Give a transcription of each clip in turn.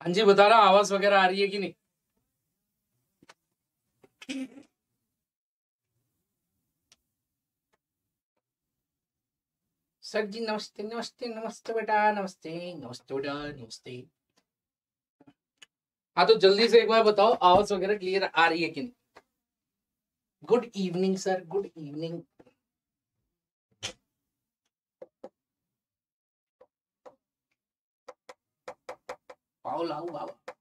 हाँ जी बता रहा आवाज़ वगैरह आ रही है कि नहीं? सर जी, नमस्ते नमस्ते नमस्ते बेटा, नमस्ते नमस्ते बेटा, नमस्ते। हाँ तो जल्दी से एक बार बताओ, आवाज़ वगैरह क्लियर आ रही है कि नहीं? Good evening sir good evening पाओ बाबा?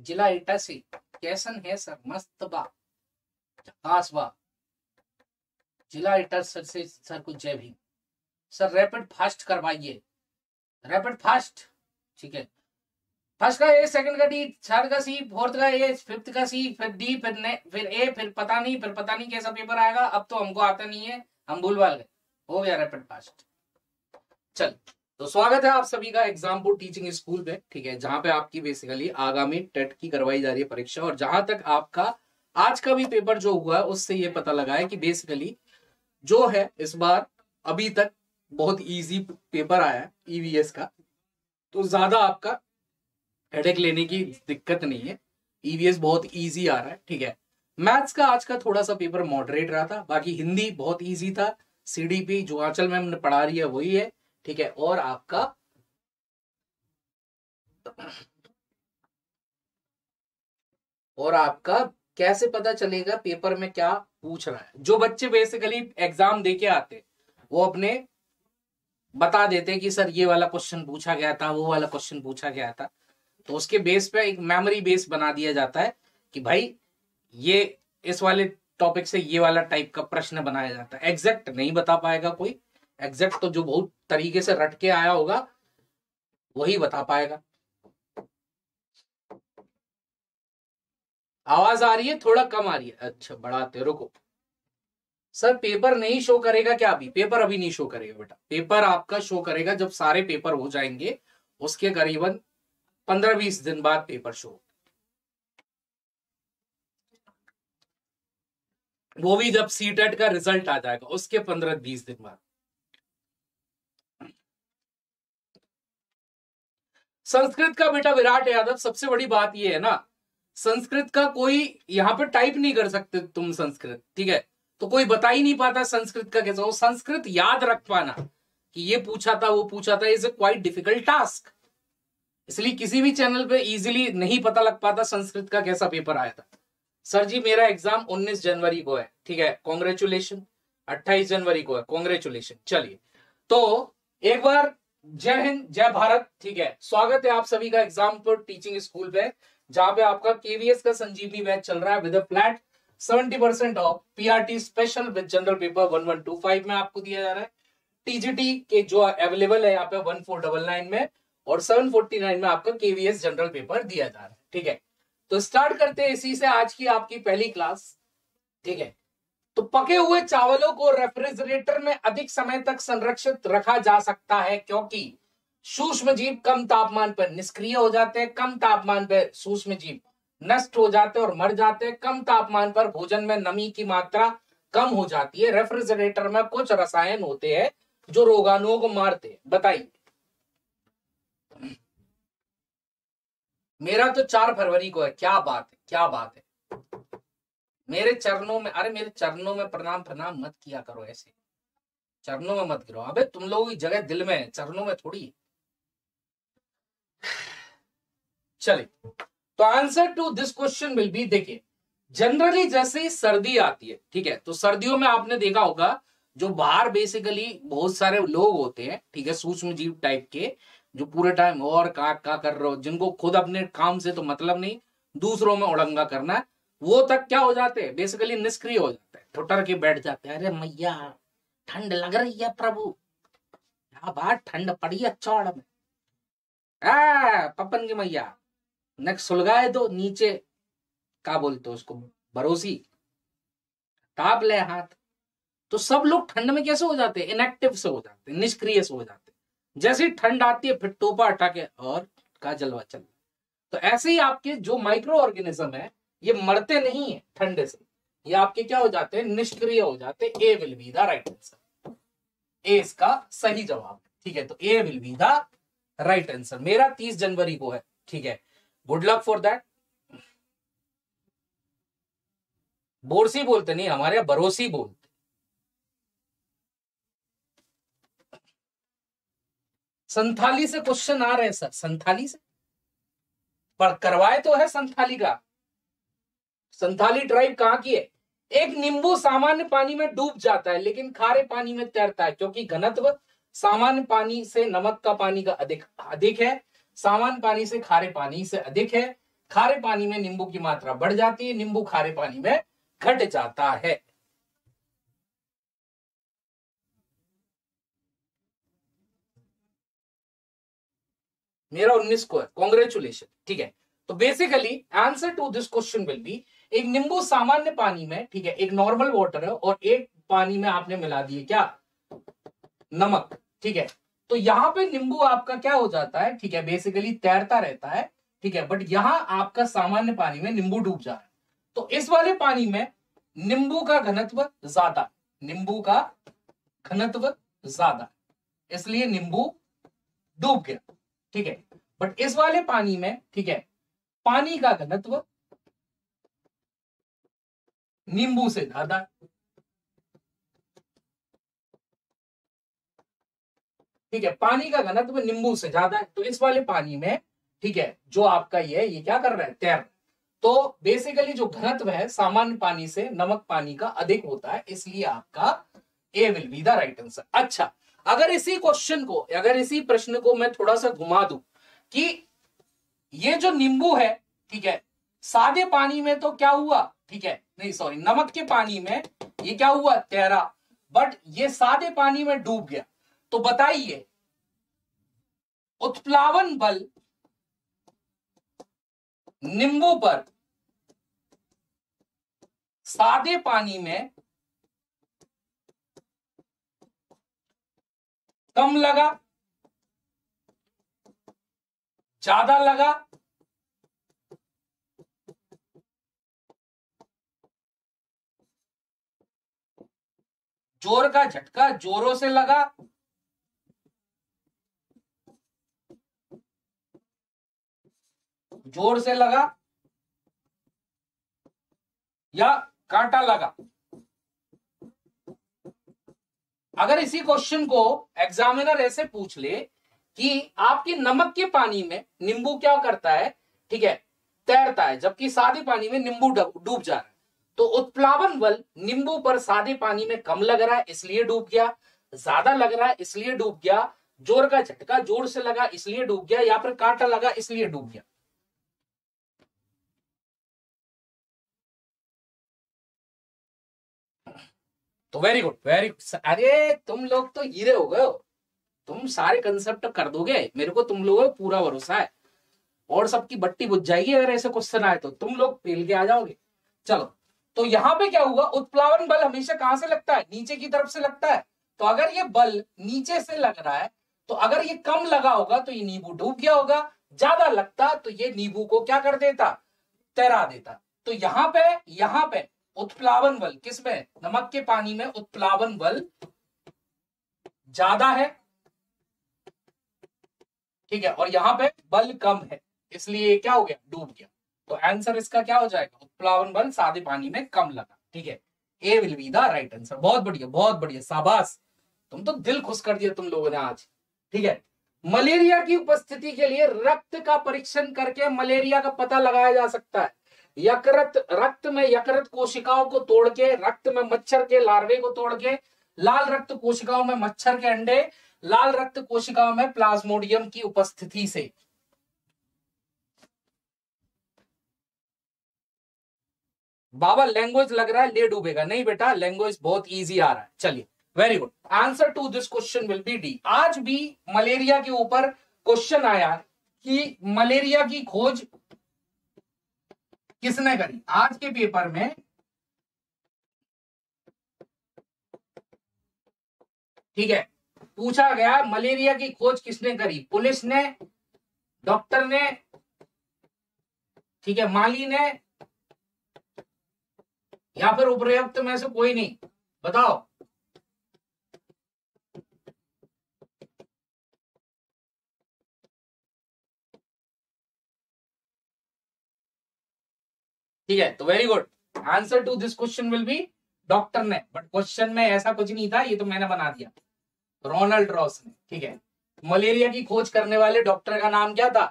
जिला इटा से कैसन है सर? मस्त बा। झकास बा। जिला इटा सर से सर को जय भीम। सर रैपिड फास्ट करवाइए। रैपिड फास्ट ठीक है। फ़र्स्ट का ए सेकंड का डी थर्ड का सी फोर्थ का ए फिफ्थ का सी फिर डी फिर ने फिर ए फिर पता नहीं, फिर पता नहीं कैसा पेपर आएगा। अब तो हमको आता नहीं है। हम भूल भाल गए। हो गया रैपिड फास्ट चल। तो स्वागत है आप सभी का एग्ज़ाम बोर्ड टीचिंग स्कूल पे, ठीक है, जहाँ पे आपकी बेसिकली आगामी टेट की करवाई जा रही है परीक्षा, और जहाँ तक आपका आज का भी पेपर जो हुआ है, उससे ये पता लगा है कि बेसिकली जो है, इस बार अभी तक बहुत इजी पेपर आया है ईवीएस का। तो ज़्यादा आपका हेडेक लेने की दिक्कत नहीं है ईवीएस बहुत इजी आ रहा है, ठीक है। मैथ्स का आज का थोड़ा सा पेपर मॉडरेट रहा था, बाकी हिंदी बहुत ईजी था सीडीपी जो आंचल मैम ने पढ़ा रही है, वही है। ठीक है? और आपका और आपका कैसे पता चलेगा पेपर में क्या पूछ रहा है? जो बच्चे बेसिकली एग्ज़ाम देके आते वो अपने बता देते कि, सर, ये वाला क्वेश्चन पूछा गया था, वो वाला क्वेश्चन पूछा गया था। तो उसके बेस पे एक मेमोरी बेस बना दिया जाता है कि, भाई, ये, इस वाले टॉपिक से ये वाला टाइप का प्रश्न बनाया जाता है। एग्जैक्ट नहीं बता पाएगा कोई। एग्जैक्ट तो जो बहुत तरीके से रट के आया होगा, वही बता पाएगा। आवाज़ आ रही है, थोड़ा कम आ रही है। अच्छा बढ़ाते, रुको। सर, पेपर नहीं शो करेगा क्या अभी? पेपर अभी नहीं शो करेगा बेटा। पेपर आपका शो करेगा जब सारे पेपर हो जाएँगे, उसके करीबन पंद्रह बीस दिन बाद पेपर शो। वो भी जब सीटेट का रिज़ल्ट आ जाएगा, उसके पंद्रह बीस दिन बाद। संस्कृत का बेटा विराट यादव, सबसे बड़ी बात यह है ना, संस्कृत का कोई यहाँ पे टाइप नहीं कर सकते तुम संस्कृत, ठीक है? तो कोई बता ही नहीं पाता संस्कृत का कैसा, वो संस्कृत याद रख पाना कि ये पूछा था, वो पूछा था is a quite difficult task इसलिए किसी भी चैनल पे इजीली नहीं पता लग पाता संस्कृत का कैसा पेपर आया था। सर जी, मेरा एग्ज़ाम 19 जनवरी को है, ठीक है? कॉन्ग्रेचुलेशन 28 जनवरी को है कॉन्ग्रेचुलेशन चलिए। तो एक बार जय हिंद, जय भारत। ठीक है, स्वागत है आप सभी का एग्ज़ाम पर टीचिंग स्कूल पे, जहाँ पे आपका केवीएस का संजीवनी बैच चल रहा है with flat seventy percent of PRT special with general paper one one two five में आपको दिया जा रहा है। टीजीटी के जो अवेलेबल है यहाँ पे वन फोर डबल नाइन में, और सेवन फोर्टी नाइन में आपका केवीएस जनरल पेपर दिया जा रहा है। ठीक है तो स्टार्ट करते हैं इसी से आज की आपकी पहली क्लास ठीक है तो पके हुए चावलों को रेफ्रिजरेटर में अधिक समय तक संरक्षित रखा जा सकता है, क्योंकि सूक्ष्म जीव कम तापमान पर निष्क्रिय हो जाते हैं, कम तापमान पर सूक्ष्म जीव नष्ट हो जाते हैं और मर जाते हैं, कम तापमान पर भोजन में नमी की मात्रा कम हो जाती है। रेफ्रिजरेटर में कुछ रसायन होते हैं जो रोगाणुओं को मारते हैं। बताइए। मेरा तो चार फरवरी को है, क्या बात है, क्या बात है। मेरे चरणों में, अरे मेरे चरणों में प्रणाम प्रणाम मत किया करो ऐसे। चरणों में मत गिरो। अबे तुम लोगों की जगह दिल में है, चरणों में थोड़ी चलिए तो answer to this question will be देखिए जनरली जैसे ही सर्दी आती है, ठीक है तो सर्दियों में आपने देखा होगा, जो बाहर बेसिकली बहुत सारे लोग होते हैं, ठीक है सूक्ष्म जीव टाइप के, जो पूरे टाइम और का का कर रहे हो, जिनको खुद अपने काम से तो मतलब नहीं, दूसरों में उड़ंगा करना है। वो तक क्या हो जाते? हैं बेसिकली निष्क्रिय हो जाते हैं ठुटर के बैठ जाते। हैं अरे मैया, ठंड लग रही है प्रभु। बात, ठंड पड़ी है चौड़ में। पपन की मैया नेक्स्ट सुलगाए दो नीचे। क्या बोलते उसको? भरोसी। ताप ले हाथ। तो सब लोग ठंड में कैसे हो जाते? हैं इनएक्टिव से हो जाते हैं निष्क्रिय से हो जाते। हैं जैसे ही ठंड आती है, फिर टोपा हटा के और का जलवा चल। तो ऐसे ही आपके जो माइक्रो ऑर्गेनिज्म है ये मरते नहीं है ठंडे से। ये आपके क्या हो जाते हैं? निष्क्रिय हो जाते A will be the right answer A इसका सही जवाब। ठीक है तो A will be the right answer मेरा तीस जनवरी को है। ठीक है गुड लक फॉर दैट बोरसी बोलते नहीं, हमारे यहाँ भरोसी बोलते। संथाली से क्वेश्चन आ रहे हैं, सर। संथाली से? पर करवाए तो है संथाली का। संथाली ट्राइब कहाँ की है? एक नींबू सामान्य पानी में डूब जाता है, लेकिन खारे पानी में तैरता है, क्योंकि घनत्व सामान्य पानी से नमक का पानी का अधिक अधिक है, सामान्य पानी से खारे पानी से अधिक है, खारे पानी में नींबू की मात्रा बढ़ जाती है, नींबू खारे पानी में घट जाता है। मेरा उन्नीस को है कॉन्ग्रेचुलेशन ठीक है। तो basically answer to this question will be एक नींबू सामान्य पानी में, ठीक है, एक नॉर्मल वाटर है और एक पानी में आपने मिला दिए क्या? नमक, ठीक है। तो यहाँ पे नींबू आपका क्या हो जाता है, ठीक है बेसिकली तैरता रहता है, ठीक है बट यहाँ आपका सामान्य पानी में नींबू डूब जा रहा है। तो इस वाले पानी में नींबू का घनत्व ज़्यादा, नींबू का घनत्व ज़्यादा, इसलिए नींबू डूब गया, ठीक है। बट इस वाले पानी में, ठीक है, पानी का घनत्व नींबू से ज़्यादा ठीक है, पानी का घनत्व नींबू से ज़्यादा है। तो इस वाले पानी में, ठीक है, जो आपका ये ये क्या कर रहा है, तैर तो बेसिकली जो घनत्व है, सामान्य पानी से नमक पानी का अधिक होता है, इसलिए आपका A will be the right answer अच्छा अगर इसी क्वेश्चन को, अगर इसी प्रश्न को मैं थोड़ा सा घुमा दू कि ये जो नींबू है, ठीक है, सादे पानी में तो क्या हुआ? ठीक है? नहीं सॉरी नमक के पानी में ये क्या हुआ? तैरा। बट ये सादे पानी में डूब गया। तो बताइए, उत्प्लावन बल नींबू पर सादे पानी में कम लगा, ज़्यादा लगा ज़ोर का झटका जोरों से लगा। ज़ोर से लगा या कांटा लगा। अगर इसी क्वेश्चन को एग्जामिनर ऐसे पूछ ले कि आपके नमक के पानी में नींबू क्या करता है, ठीक है, तैरता है, जबकि सादे पानी में नींबू डूब जा रहा है। तो उत्प्लावन बल नींबू पर सादे पानी में कम लग रहा है, इसलिए डूब गया। ज़्यादा लग रहा है, इसलिए डूब गया। ज़ोर का झटका ज़ोर से लगा, इसलिए डूब गया। या फिर कांटा लगा, इसलिए डूब गया। तो वेरी गुड वेरी अरे, तुम लोग तो हीरे हो गए हो। तुम सारे कंसेप्ट कर दोगे। मेरे को तुम लोगों पूरा भरोसा है। और सबकी बट्टी बुझ जाएगी अगर ऐसे क्वेश्चन आए तो। तुम लोग फेल के आ जाओगे। चलो। तो यहाँ पे क्या हुआ? उत्प्लावन बल हमेशा कहाँ से लगता है? नीचे की तरफ़ से लगता है। तो अगर ये बल नीचे से लग रहा है तो अगर ये कम लगा होगा तो ये नींबू डूब गया होगा। ज़्यादा लगता तो ये नींबू को क्या कर देता? तैरा देता। तो यहाँ पे यहाँ पे उत्प्लावन बल किसमें नमक के पानी में उत्प्लावन बल ज़्यादा है। ठीक है, और यहाँ पे बल कम है, इसलिए क्या हो गया? डूब गया। तो आंसर इसका क्या हो जाएगा? उत्प्लावन बल सादे पानी में कम लगा, ठीक है? A will be the right answer बहुत बढ़िया बहुत बढ़िया, शाबाश। तुम तो दिल खुश कर दिया तुम लोगों ने आज, ठीक है? मलेरिया की उपस्थिति के लिए रक्त का परीक्षण करके मलेरिया का पता लगाया जा सकता है। यकृत, रक्त में यकृत कोशिकाओं को तोड़ के, रक्त में मच्छर के लार्वे को तोड़ के, लाल रक्त कोशिकाओं में मच्छर के अंडे, लाल रक्त कोशिकाओं में प्लाज्मोडियम की उपस्थिति से। बाबा लैंग्वेज लग रहा है, ले डूबेगा। नहीं बेटा लैंग्वेज बहुत इजी आ रहा है। चलिए very good answer to this question will be D आज भी मलेरिया के ऊपर क्वेश्चन आया कि मलेरिया की खोज किसने करी? आज के पेपर में ठीक है, पूछा गया मलेरिया की खोज किसने करी? पुलिस ने डॉक्टर ने, ठीक है, माली ने या फिर उपर्युक्त में से कोई नहीं। बताओ। ठीक है तो very good answer to this question will be doctor ने। बट क्वेश्चन में ऐसा कुछ नहीं था, ये तो मैंने बना दिया। रोनाल्ड रॉस ने, ठीक है। मलेरिया की खोज करने वाले डॉक्टर का नाम क्या था?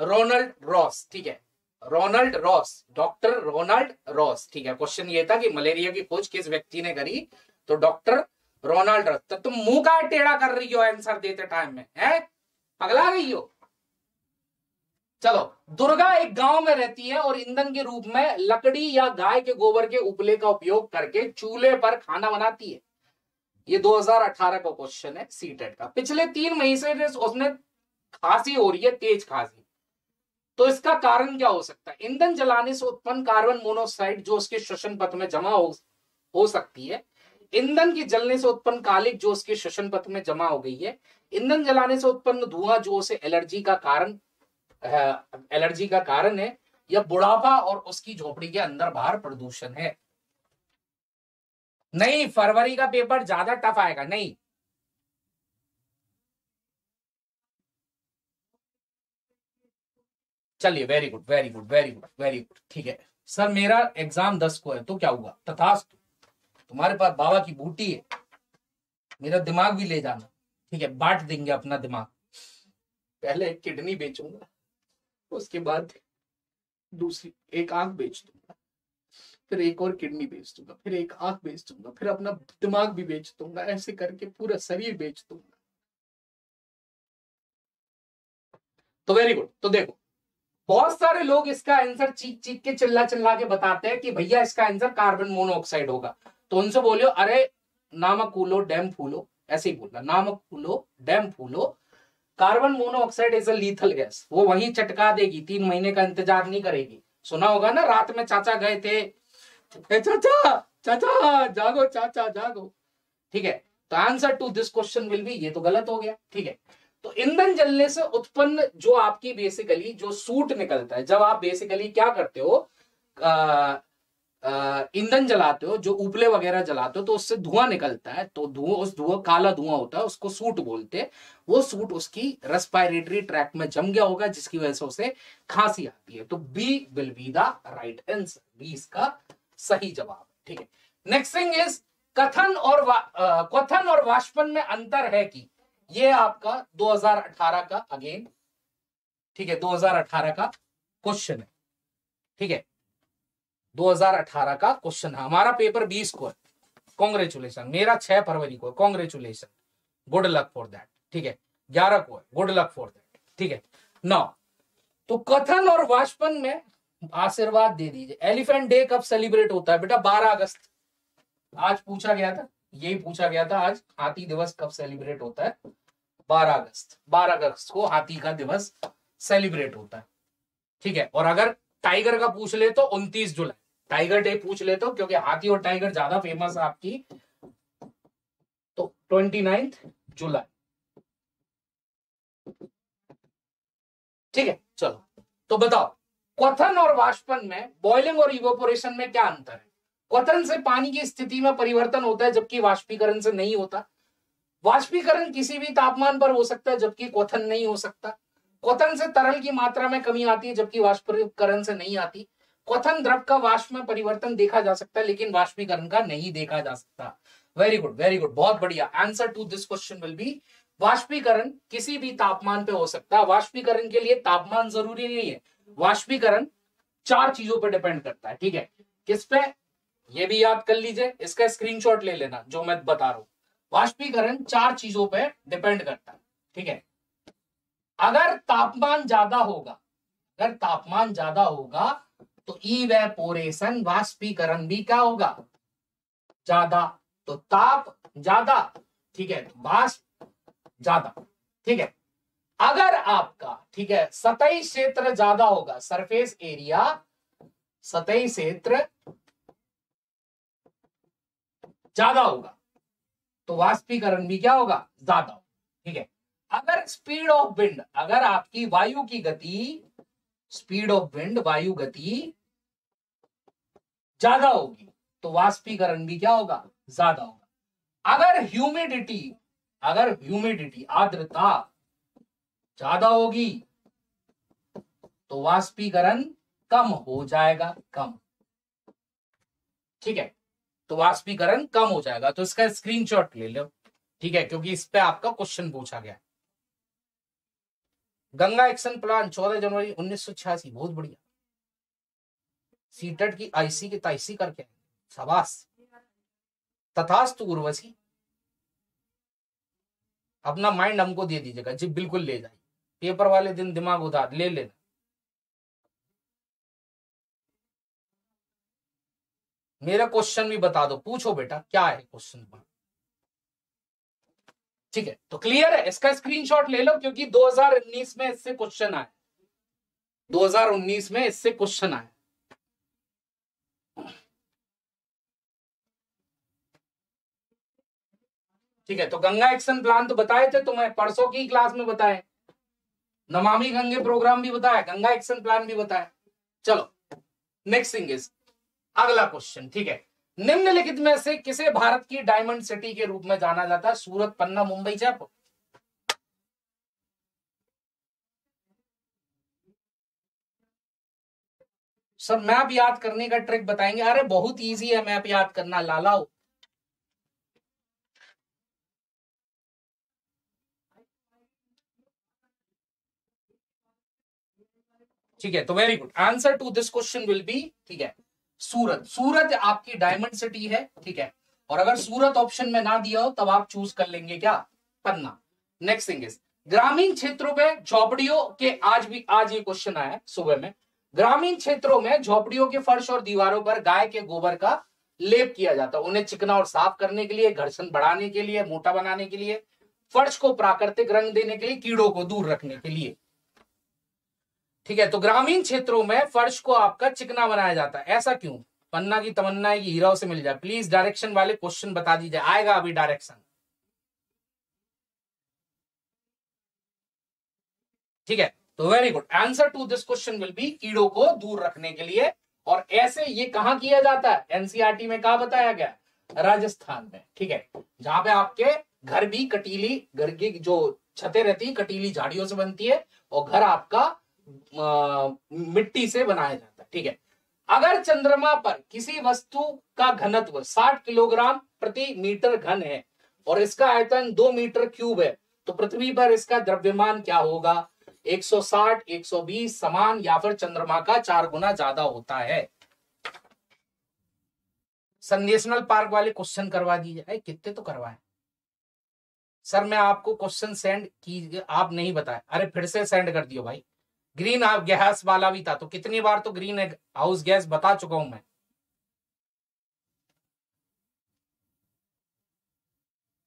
रोनाल्ड रॉस ठीक है। Ronald Ross, doctor Ronald Ross. ठीक है, क्वेश्चन ये था कि मलेरिया की खोज किस व्यक्ति ने करी? तो डॉक्टर रोनाल्ड रॉस। तो तुम मुँह का टेढ़ा कर रही हो आंसर देते टाइम में, है? पगला गई हो? चलो, दुर्गा एक गाँव में रहती है और ईंधन के रूप में लकड़ी या गाय के गोबर के उपले का उपयोग करके चूल्हे पर खाना बनाती है। ये 2018 का क्वेश्चन है सीटेट का। पिछले तीन महीने से उसने खांसी हो रही है, तेज खांसी। तो इसका कारण क्या हो सकता है? ईंधन जलाने से उत्पन्न कार्बन मोनोक्साइड जो उसके श्वसन पथ में जमा हो, हो सकती है ईंधन के जलने से उत्पन्न कालिक जो उसके श्वसन पथ में जमा हो गई है ईंधन जलाने से उत्पन्न धुआँ जो उसे एलर्जी का कारण एलर्जी का कारण है या बुढ़ापा और उसकी झोपड़ी के अंदर बाहर प्रदूषण है। नहीं फरवरी का पेपर ज़्यादा टफ आएगा नहीं। चलिए very good very good very good very good ठीक है। सर मेरा एग्ज़ाम दस को है तो क्या हुआ? तथास्तु, तुम्हारे पास बाबा की बूटी है, मेरा दिमाग भी ले जाना, ठीक है, बांट देंगे अपना दिमाग। पहले एक किडनी बेचूँगा, उसके बाद दूसरी, एक आँख बेच दूँगा, फिर एक और किडनी बेच दूँगा, फिर एक आँख बेच दूँगा, फिर अपना दिमाग भी बेच दूँगा, ऐसे करके पूरा शरीर बेच दूँगा। तो वेरी गुड तो देखो बहुत सारे लोग इसका आंसर चीख चीख के, चिल्ला चिल्ला के बताते हैं कि भैया इसका आंसर कार्बन मोनोऑक्साइड होगा। तो उनसे बोलियो, अरे नामक फूलो डैम फूलो। ऐसे ही बोलना नामक फूलो डैम फूलो। Carbon monoxide is a lethal gas वो वही चटका देगी, तीन महीने का इंतज़ार नहीं करेगी। सुना होगा ना, रात में चाचा गए थे। चाचा चाचा, जागो चाचा, जागो। ठीक है तो answer to this question will be ये तो गलत हो गया। ठीक है तो ईंधन जलने से उत्पन्न जो आपकी बेसिकली जो सूट निकलता है, जब आप बेसिकली क्या करते हो ईंधन जलाते हो, जो उपले वगैरह जलाते हो तो उससे धुआँ निकलता है तो धुआँ, उस धुआँ, काला धुआँ होता है, उसको सूट बोलते हैं। वो सूट उसकी रेस्पायरेटरी ट्रैक में जम गया होगा, जिसकी वजह से उसे खांसी आती है। तो B will be the right answer B इसका सही जवाब ठीक है। नेक्स्ट थिंग इज़ कथन और कथन और वाष्पन में अंतर है कि ये आपका 2018 का अगेन ठीक है 2018 का क्वेश्चन है, ठीक है? 2018 का क्वेश्चन है। हमारा पेपर 20 को है। कॉन्ग्रेचुलेशन मेरा 6 फरवरी को है। Congratulation good luck for that ठीक है? 11 को है। गुड लक फॉर दैट ठीक है? नौ तो कथन और वाष्पन में आशीर्वाद दे दीजिए। एलिफेंट डे कब सेलिब्रेट होता है? बेटा 12 अगस्त। आज पूछा गया था। यही पूछा गया था आज, हाथी दिवस कब सेलिब्रेट होता है? 12 अगस्त। 12 अगस्त को हाथी का दिवस सेलिब्रेट होता है। ठीक है? और अगर टाइगर का पूछ ले तो 29 जुलाई। टाइगर डे पूछ ले तो क्योंकि हाथी और टाइगर ज़्यादा फ़ेमस है आपकी तो ट्वेंटी जुलाई। ठीक है? चलो। तो बताओ क्वथन और वाष्पन में बॉइलिंग और इवोपोरेशन में क्या अंतर है? क्वथन से पानी की स्थिति में परिवर्तन होता है, जबकि वाष्पीकरण से नहीं होता। वाष्पीकरण किसी भी तापमान पर हो सकता है, जबकि क्वथन नहीं हो सकता। क्वथन से तरल की मात्रा में कमी आती है, जबकि वाष्पीकरण से नहीं आती। क्वथन द्रव का वाष्प में परिवर्तन देखा जा सकता है, लेकिन वाष्पीकरण का नहीं देखा जा सकता। वेरी गुड वेरी गुड बहुत बढ़िया। Answer to this question will be वाष्पीकरण किसी भी तापमान पे हो सकता है। वाष्पीकरण के लिए तापमान ज़रूरी नहीं है। वाष्पीकरण चार चीज़ों पर डिपेंड करता है, ठीक है? किस पे? ये भी याद कर लीजिए, इसका स्क्रीनशॉट ले लेना, जो मैं बता रहा हूँ। वाष्पीकरण चार चीज़ों पे डिपेंड करता है, ठीक है? अगर तापमान ज़्यादा होगा, अगर तापमान ज़्यादा होगा तो इवेपोरेशन वाष्पीकरण भी क्या होगा? ज़्यादा तो ताप ज़्यादा, ठीक है? तो वाष्प ज़्यादा, ठीक है? अगर आपका, ठीक है, सतही क्षेत्र ज़्यादा होगा सरफेस एरिया सतही क्षेत्र ज़्यादा होगा। तो वाष्पीकरण भी क्या होगा? ज़्यादा होगा। ठीक है? अगर स्पीड ऑफ़ विंड अगर आपकी वायु की गति स्पीड ऑफ़ विंड वायु गति ज़्यादा होगी तो वाष्पीकरण भी क्या होगा? ज़्यादा होगा। अगर ह्यूमिडिटी अगर ह्यूमिडिटी आर्द्रता ज़्यादा होगी तो वाष्पीकरण कम हो जाएगा, कम। ठीक है? तो वाष्पीकरण कम हो जाएगा। तो इसका स्क्रीनशॉट ले लो, ठीक है? क्योंकि इस पे आपका क्वेश्चन पूछा गया। गंगा एक्शन प्लान, चौदह जनवरी उन्नीस सौ छियासी, बहुत बढ़िया। सीटेट की आईसी की ताइसी करके सबास तथास्तु उर्वशी, अपना माइंड हमको दे दीजिएगा। जी, बिल्कुल ले जाइए। पेपर वाले दिन दिमाग उधार, ले लेना। मेरा क्वेश्चन भी बता दो। पूछो बेटा, क्या है क्वेश्चन ठीक है तो क्लियर है? इसका स्क्रीनशॉट ले लो, क्योंकि 2019 में इससे क्वेश्चन आया। 2019 में इससे क्वेश्चन आया। ठीक है तो गंगा एक्शन प्लान तो बताए थे तुम्हें, परसों की क्लास में बताए। नमामि गंगे प्रोग्राम भी बताया, गंगा एक्शन प्लान भी बताया। चलो नेक्स्ट थिंग इज़ अगला क्वेश्चन ठीक है? निम्नलिखित में से किसे भारत की डायमंड सिटी के रूप में जाना जाता है? सूरत, पन्ना, मुंबई, जयपुर। सर, मैप याद करने का ट्रिक बताएँगे। अरे, बहुत इजी है मैप याद करना लालाओ ठीक है तो very good answer to this question will be ठीक है सूरत। सूरत आपकी डायमंड सिटी है, ठीक है? और अगर सूरत ऑप्शन में ना दिया हो, तब आप चूज़ कर लेंगे क्या? पन्ना। नेक्स्ट थिंग इज़ ग्रामीण क्षेत्रों में झोपड़ियों के आज भी, आज ये क्वेश्चन आया सुबह में। ग्रामीण क्षेत्रों में झोपड़ियों के फर्श और दीवारों पर गाय के गोबर का लेप किया जाता है। उन्हें चिकना और साफ़ करने के लिए, घर्षण बढ़ाने के लिए, मोटा बनाने के लिए, फर्श को प्राकृतिक रंग देने के लिए, कीड़ों को दूर रखने के लिए। ठीक है? तो ग्रामीण क्षेत्रों में फर्श को आपका चिकना बनाया जाता है। ऐसा क्यों? पन्ना की तमन्ना है कि हीराओं से मिल जाए। प्लीज़ डायरेक्शन वाले क्वेश्चन बता दीजिए। आएगा अभी डायरेक्शन। ठीक है? तो very good answer to this question will be कीड़ों को दूर रखने के लिए। और ऐसे ये कहा किया जाता है? एनसीआरटी में कहा बताया गया? राजस्थान में। ठीक है? जहाँ पे आपके घर भी कटीली, घर की जो छतें रहती है, कटीली झाड़ियों से बनती है, और घर आपका मिट्टी से बनाया जाता है ठीक है। अगर चंद्रमा पर किसी वस्तु का घनत्व 60 किलोग्राम प्रति मीटर घन है और इसका आयतन दो मीटर क्यूब है तो पृथ्वी पर इसका द्रव्यमान क्या होगा? 160, 120 समान या फिर चंद्रमा का चार गुना ज़्यादा होता है। सर नेशनल पार्क वाले क्वेश्चन करवा दीजिए। कितने तो करवाए। सर मैं आपको क्वेश्चन सेंड की आप नहीं बताए। अरे फिर से सेंड कर दियो भाई। ग्रीन गैस वाला भी था तो कितनी बार तो ग्रीन हाउस गैस बता चुका हूँ मैं।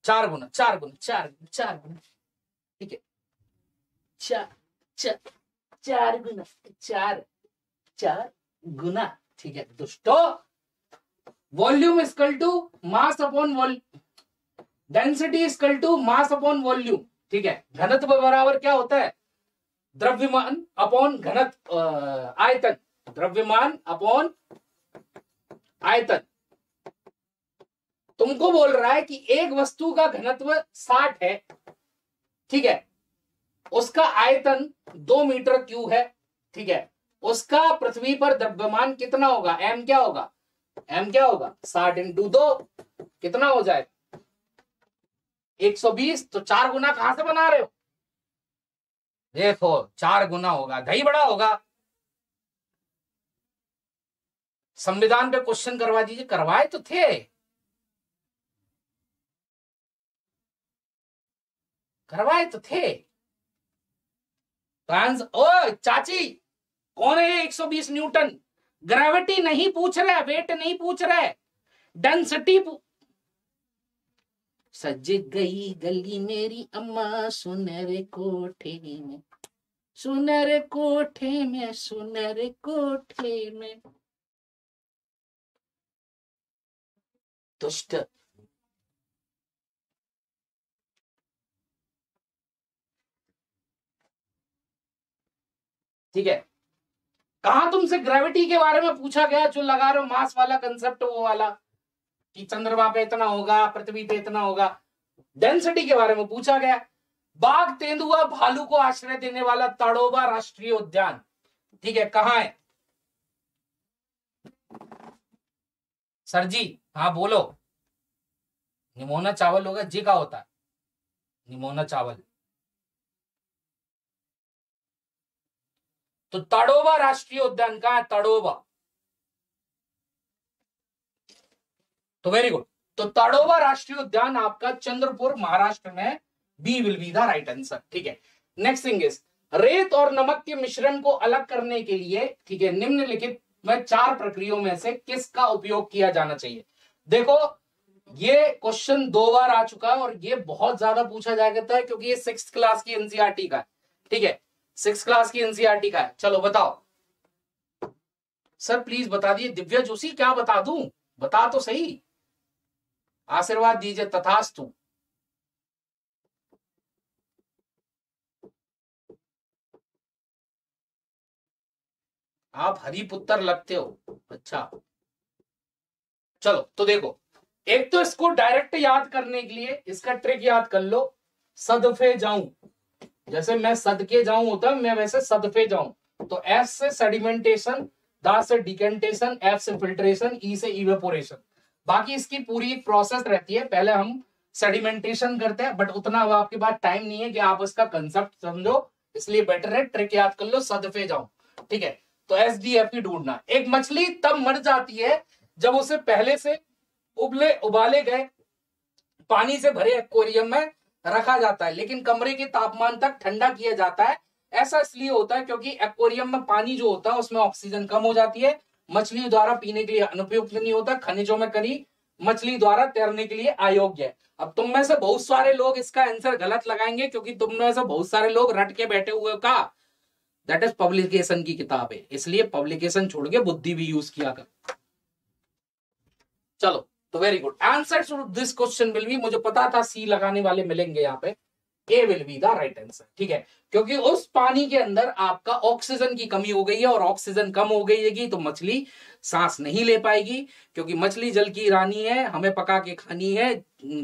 चार गुना चार गुना चार गुना चार गुना, ठीक है? चार चार चार गुना, चार चार गुना, ठीक है? दोस्तों volume equal to mass upon volume density equal to mass upon volume ठीक है? घनत्व बराबर क्या होता है? द्रव्यमान अपॉन घनत आयतन। द्रव्यमान अपॉन आयतन। तुमको बोल रहा है कि एक वस्तु का घनत्व साठ है, ठीक है? उसका आयतन दो मीटर क्यू है, ठीक है? उसका पृथ्वी पर द्रव्यमान कितना होगा? एम क्या होगा? एम क्या होगा? साठ इंटू दो, कितना हो जाए 120 तो चार गुना कहाँ से बना रहे हो? देखो, चार गुना होगा, दही बड़ा होगा। संविधान पे क्वेश्चन करवा दीजिए, करवाए तो थे। करवाए तो थे। तो ओ, चाची, कौन है 120 न्यूटन? ग्रेविटी नहीं पूछ रहे वेट नहीं पूछ रहे। डेंसिटी सज गई गली मेरी अम्मा सुनर कोठे में। सुनर कोठे में, सुनर कोठे में। दुष्ट। ठीक है। कहा तुमसे ग्रेविटी के बारे में पूछा गया जो लगा रहे हो मास वाला कंसेप्ट वो वाला? कि चंद्रमा पे इतना होगा, पृथ्वी पे इतना होगा। डेंसिटी के बारे में पूछा गया। बाघ तेंदुआ भालू को आश्रय देने वाला तड़ोबा राष्ट्रीय उद्यान। ठीक है, कहा है? सर जी हाँ बोलो। निमोना चावल होगा, जी का होता। है निमोना चावल। तो तड़ोबा राष्ट्रीय उद्यान कहा है? तड़ोबा। तो वेरी गुड तो तड़ोबा राष्ट्रीय उद्यान आपका चंद्रपुर, महाराष्ट्र में B will be the right answer ठीक है? नेक्स्ट थिंग इज़ रेत और नमक के मिश्रण को अलग करने के लिए, ठीक है, निम्नलिखित में चार प्रक्रियाओं में से किसका उपयोग किया जाना चाहिए? देखो, ये क्वेश्चन दो बार आ चुका है और ये बहुत ज़्यादा पूछा जाता है, क्योंकि ये सिक्स क्लास की एनसीआरटी का है। ठीक है? सिक्स क्लास की एनसीआरटी का है। चलो, बताओ। सर प्लीज़ बता दिए। दिव्या जोशी, क्या बता दू? बता तो सही। आशीर्वाद दीजिए तथास्तु। आप हरिपुत्र लगते हो। अच्छा। चलो तो देखो, एक तो इसको डायरेक्ट याद करने के लिए इसका ट्रिक याद कर लो। सदफे जाऊँ। जैसे मैं सदके जाऊँ होता, मैं वैसे सदफे जाऊँ। तो एस से सेडिमेंटेशन द से डिकेंटेशन एफ़ से फिल्ट्रेशन ई से इवेपोरेशन बाकी इसकी पूरी एक प्रोसेस रहती है। पहले हम सेडिमेंटेशन करते हैं बट उतना आपके पास टाइम नहीं है कि आप उसका कंसेप्ट समझो। इसलिए बेटर है ट्रिक याद कर लो, सदफे जाओ। ठीक है? तो एस डी एफ़ ढूंढना। एक मछली तब मर जाती है जब उसे पहले से उबले, उबाले गए पानी से भरे एक्वेरियम में रखा जाता है। लेकिन कमरे के तापमान तक ठंडा किया जाता है। ऐसा इसलिए होता है क्योंकि एक्वेरियम में पानी जो होता है, उसमें ऑक्सीजन कम हो जाती है। मछली द्वारा पीने के लिए अनुपयुक्त नहीं होता, खनिजों में करी मछली द्वारा तैरने के लिए अयोग्य है। अब तुम में से बहुत सारे लोग इसका आंसर गलत लगाएँगे, क्योंकि तुम में से बहुत सारे लोग रट के बैठे हुए का? दैट इज़ पब्लिकेशन की किताब है। इसलिए पब्लिकेशन छोड़ के बुद्धि भी यूज़ किया कर। चलो तो very good answer to this question will be मुझे पता था सी लगाने वाले मिलेंगे यहाँ पे। A will be the right answer ठीक है? क्योंकि उस पानी के अंदर आपका ऑक्सीजन की कमी हो गई है और ऑक्सीजन कम हो गई है तो मछली सांस नहीं ले पाएगी, क्योंकि मछली जल की रानी है, हमें पका के खानी है,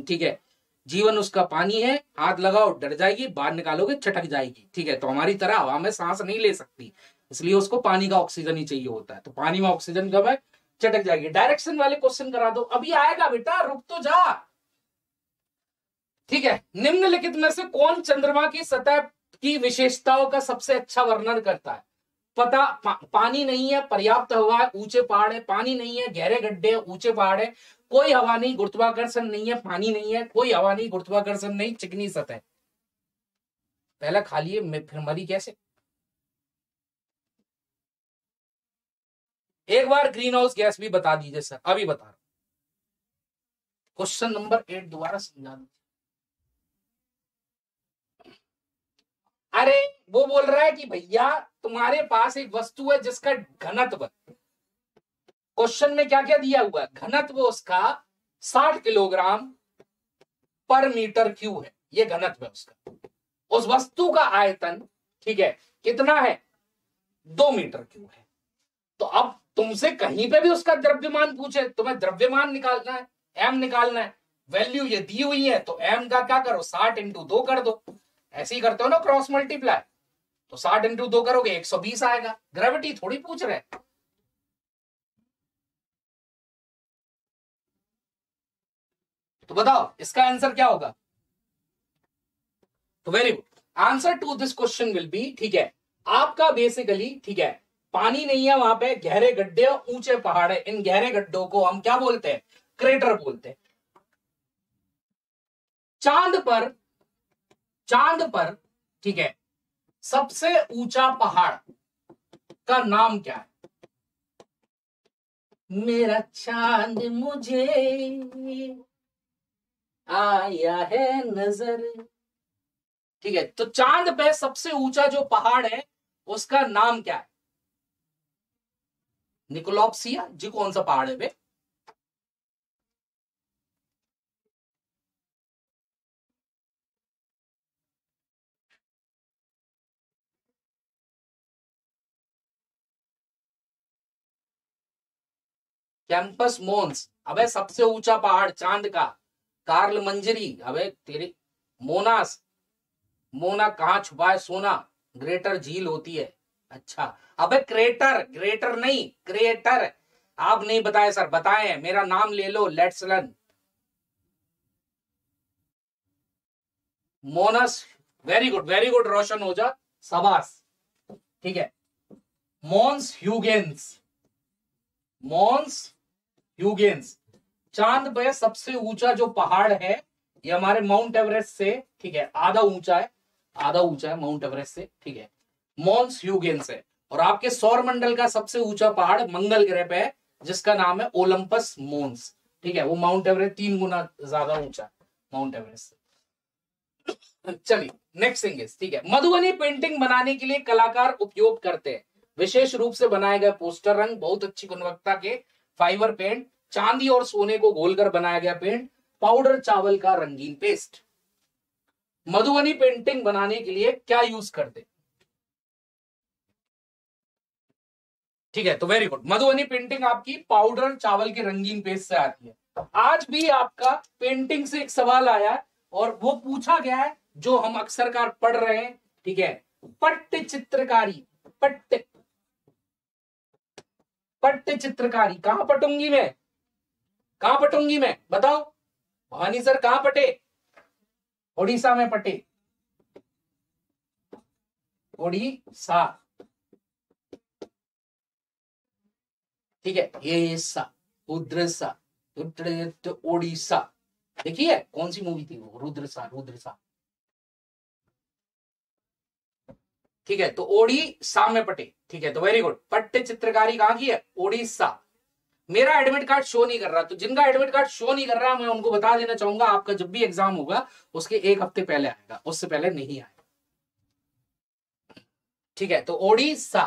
ठीक है? जीवन उसका पानी है, हाथ लगाओ, डर जाएगी, बाहर निकालोगे, चटक जाएगी, ठीक है? तो हमारी तरह हवा में सांस नहीं ले सकती, इसलिए उसको पानी का ऑक्सीजन ही चाहिए होता है। तो पानी में ऑक्सीजन कब है? चटक जाएगी। डायरेक्शन वाले क्वेश्चन करा दो। अभी आएगा बेटा, रुक तो जा। ठीक है निम्नलिखित में से कौन चंद्रमा की सतह की विशेषताओं का सबसे अच्छा वर्णन करता है? पता पा, पानी नहीं है पर्याप्त हवा है ऊँचे पहाड़ है पानी नहीं है गहरे गड्ढे ऊँचे पहाड़ है कोई हवा नहीं गुरुत्वाकर्षण नहीं है पानी नहीं है कोई हवा नहीं गुरुत्वाकर्षण नहीं चिकनी सतह। पहला खाली है फिर मरी कैसे? एक बार ग्रीन हाउस गैस भी बता दीजिए सर अभी बता रहा क्वेश्चन नंबर एट दोबारा समझा दीजिए अरे, वो बोल रहा है कि भैया, तुम्हारे पास एक वस्तु है जिसका घनत्व क्वेश्चन में क्या क्या दिया हुआ है? घनत्व उसका साठ किलोग्राम पर मीटर क्यू है। ये घनत्व है उसका। उस वस्तु का आयतन, ठीक है, कितना है? दो मीटर क्यू है। तो अब तुमसे कहीं पे भी उसका द्रव्यमान पूछे, तुम्हें द्रव्यमान निकालना है एम निकालना है। वैल्यू ये दी हुई है तो एम का क्या करो? साठ इंटू दो कर दो। ऐसे ही करते हो ना क्रॉस मल्टीप्लाई तो साठ इंटू दो करोगे, एक सौ बीस आएगा। ग्रेविटी थोड़ी पूछ रहे तो बताओ, इसका आंसर क्या होगा? तो very good answer to this question will be ठीक है, आपका बेसिकली ठीक है, पानी नहीं है वहाँ पे, गहरे गड्ढे और ऊँचे पहाड़ है। इन गहरे गड्ढों को हम क्या बोलते हैं? क्रेटर बोलते हैं। चाँद पर चाँद पर, ठीक है, सबसे ऊँचा पहाड़ का नाम क्या है? मेरा चाँद मुझे आया है नज़र। ठीक है तो चाँद पे सबसे ऊँचा जो पहाड़ है, उसका नाम क्या है? निकोलॉप्सिया, जी कौन सा पहाड़ है बे? कैंपस मोन्स अबे सबसे ऊँचा पहाड़ चाँद का। कार्ल मंजरी। अबे तेरी मोनास। मोना कहा छुपा है? सोना। ग्रेटर झील होती है। अच्छा। अबे क्रेटर। ग्रेटर नहीं। क्रेटर। आप नहीं बताए, सर। बताए मेरा नाम ले लो। Let's learn Moonis. Very good. Very good, रोशन हो जा सबास ठीक है। मॉन्स ह्यूगेंस। मॉन्स ह्यूगेंस चाँद पे सबसे ऊँचा जो पहाड़ है, ये हमारे माउंट एवरेस्ट से, ठीक है, आधा ऊँचा है, आधा ऊँचा है माउंट एवरेस्ट से, ठीक है। मॉन्स ह्यूगेंस है, और आपके सौर मंडल का सबसे ऊँचा पहाड़ मंगल ग्रह पे है, जिसका नाम है ओलंपस मोन्स ठीक है। वो माउंट एवरेस्ट तीन गुना ज़्यादा ऊँचा माउंट एवरेस्ट चलिए नेक्स्ट थिंग ठीक है, मधुबनी पेंटिंग बनाने के लिए कलाकार उपयोग करते हैं। विशेष रूप से बनाए गए पोस्टर रंग बहुत अच्छी गुणवत्ता के फाइबर पेंट, चांदी और सोने को घोलकर बनाया गया पेंट, पाउडर चावल का रंगीन पेस्ट। मधुबनी पेंटिंग बनाने के लिए क्या यूज़ करते? ठीक है तो वेरी गुड मधुबनी पेंटिंग आपकी पाउडर चावल के रंगीन पेस्ट से आती है। आज भी आपका पेंटिंग से एक सवाल आया और वो पूछा गया है, जो हम अक्सरकार पढ़ रहे हैं, ठीक है? पट्ट चित्रकारी, पट्ट पट्ट चित्रकारी, कहाँ पटूँगी मैं? कहाँ पटूँगी मैं? बताओ। भवानी सर कहाँ पटे? ओडिशा में पटे। ओडिशा। ठीक है, ये सा, रुद्रसा रुद्र ओडिशा। देखिए, कौन सी मूवी थी वो? रुद्र सा रुद्रसा रुद्रसा। ठीक है? तो ओडिशा में पटे, ठीक है? तो वेरी गुड पट्टे चित्रकारी कहाँ की है? ओडिशा। मेरा एडमिट कार्ड शो नहीं कर रहा। तो जिनका एडमिट कार्ड शो नहीं कर रहा, मैं उनको बता देना चाहूँगा, आपका जब भी एग्ज़ाम होगा, उसके एक हफ़्ते पहले आएगा, उससे पहले नहीं आएगा ठीक है? तो ओडिशा।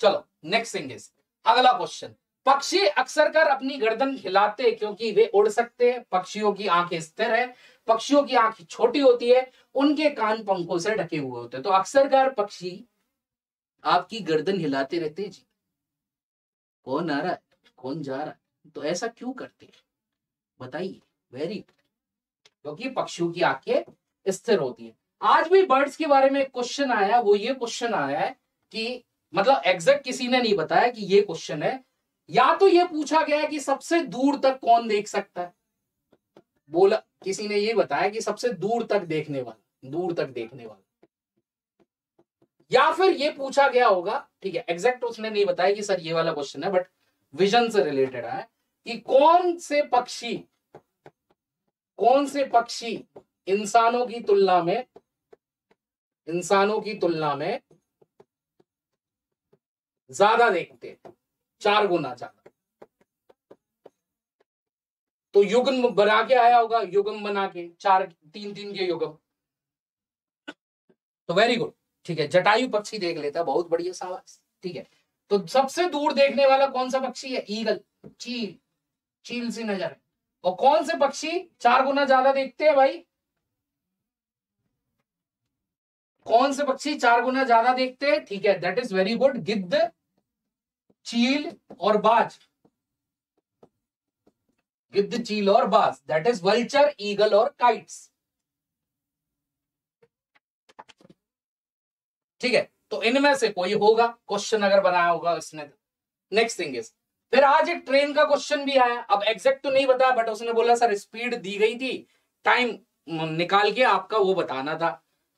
चलो नेक्स्ट थिंग इज़ अगला क्वेश्चन पक्षी अक्सर कर अपनी गर्दन हिलाते क्योंकि वे उड़ सकते हैं, पक्षियों की आँखें स्थिर है पक्षियों की आँख छोटी होती है, उनके कान पंखों से ढके हुए होते हैं। तो अक्सर कर पक्षी आपकी गर्दन हिलाते रहते जी। कौन आ रहा है? कौन जा रहा है? तो ऐसा क्यों करते बताइए। वेरी क्योंकि पक्षियों की आँखें स्थिर होती है। आज भी बर्ड्स के बारे में क्वेश्चन आया, वो ये क्वेश्चन आया है कि मतलब एग्जैक्ट किसी ने नहीं बताया कि ये क्वेश्चन है। या तो ये पूछा गया है कि सबसे दूर तक कौन देख सकता है। बोला, किसी ने ये बताया कि सबसे दूर तक देखने वाला, दूर तक देखने वाला। या फिर ये पूछा गया होगा, ठीक है एग्जैक्ट उसने नहीं बताया कि सर ये वाला क्वेश्चन है बट विजन से रिलेटेड है कि कौन से पक्षी, कौन से पक्षी इंसानों की तुलना में, इंसानों की तुलना में ज़्यादा देखते चार गुना ज़्यादा। तो युग्म बना के आया होगा, युगम बना के, चार, तीन तीन के युगम। तो वेरी गुड ठीक है, जटायु पक्षी देख लेता है बहुत बढ़िया सावास, ठीक है। तो सबसे दूर देखने वाला कौन सा पक्षी है? ईगल, चील चील सी नज़र। और कौन से पक्षी, चार गुना ज़्यादा देखते हैं भाई? कौन से पक्षी चार गुना ज़्यादा देखते हैं? ठीक है दैट इज़ वेरी गुड गिद्ध, चील और बाज। गिद्ध चील और बाज दैट इज़ वल्चर ईगल और काइट्स ठीक है? तो इनमें से कोई होगा? क्वेश्चन अगर बनाया होगा इसने नेक्स्ट थिंग इज़ फिर आज एक ट्रेन का क्वेश्चन भी आया। अब एग्जैक्ट तो नहीं बताया बट उसने बोला, सर स्पीड दी गई थी। टाइम निकाल के आपका वो बताना था,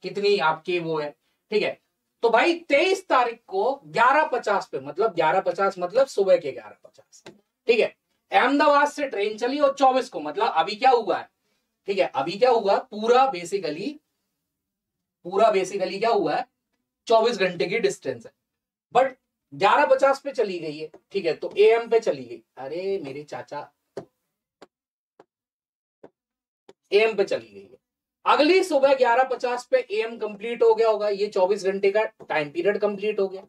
कितनी आपकी वो है। ठीक है? तो भाई, तेईस तारीख को ग्यारह पचास पे मतलब ग्यारह पचास मतलब सुबह के ग्यारह पचास। ठीक है? अहमदाबाद से ट्रेन चली और चौबीस को मतलब अभी क्या हुआ है? ठीक है, अभी क्या हुआ पूरा बेसिकली पूरा बेसिकली क्या हुआ है? चौबीस घंटे की डिस्टेंस है। बट ग्यारह पचास पे चली गई है, ठीक है तो ए एम पे चली गई। अरे मेरे चाचा। एम पे चली गई है। अगली सुबह ग्यारह पचास पे एम कंप्लीट हो गया होगा, ये चौबीस घंटे का टाइम पीरियड कंप्लीट हो गया।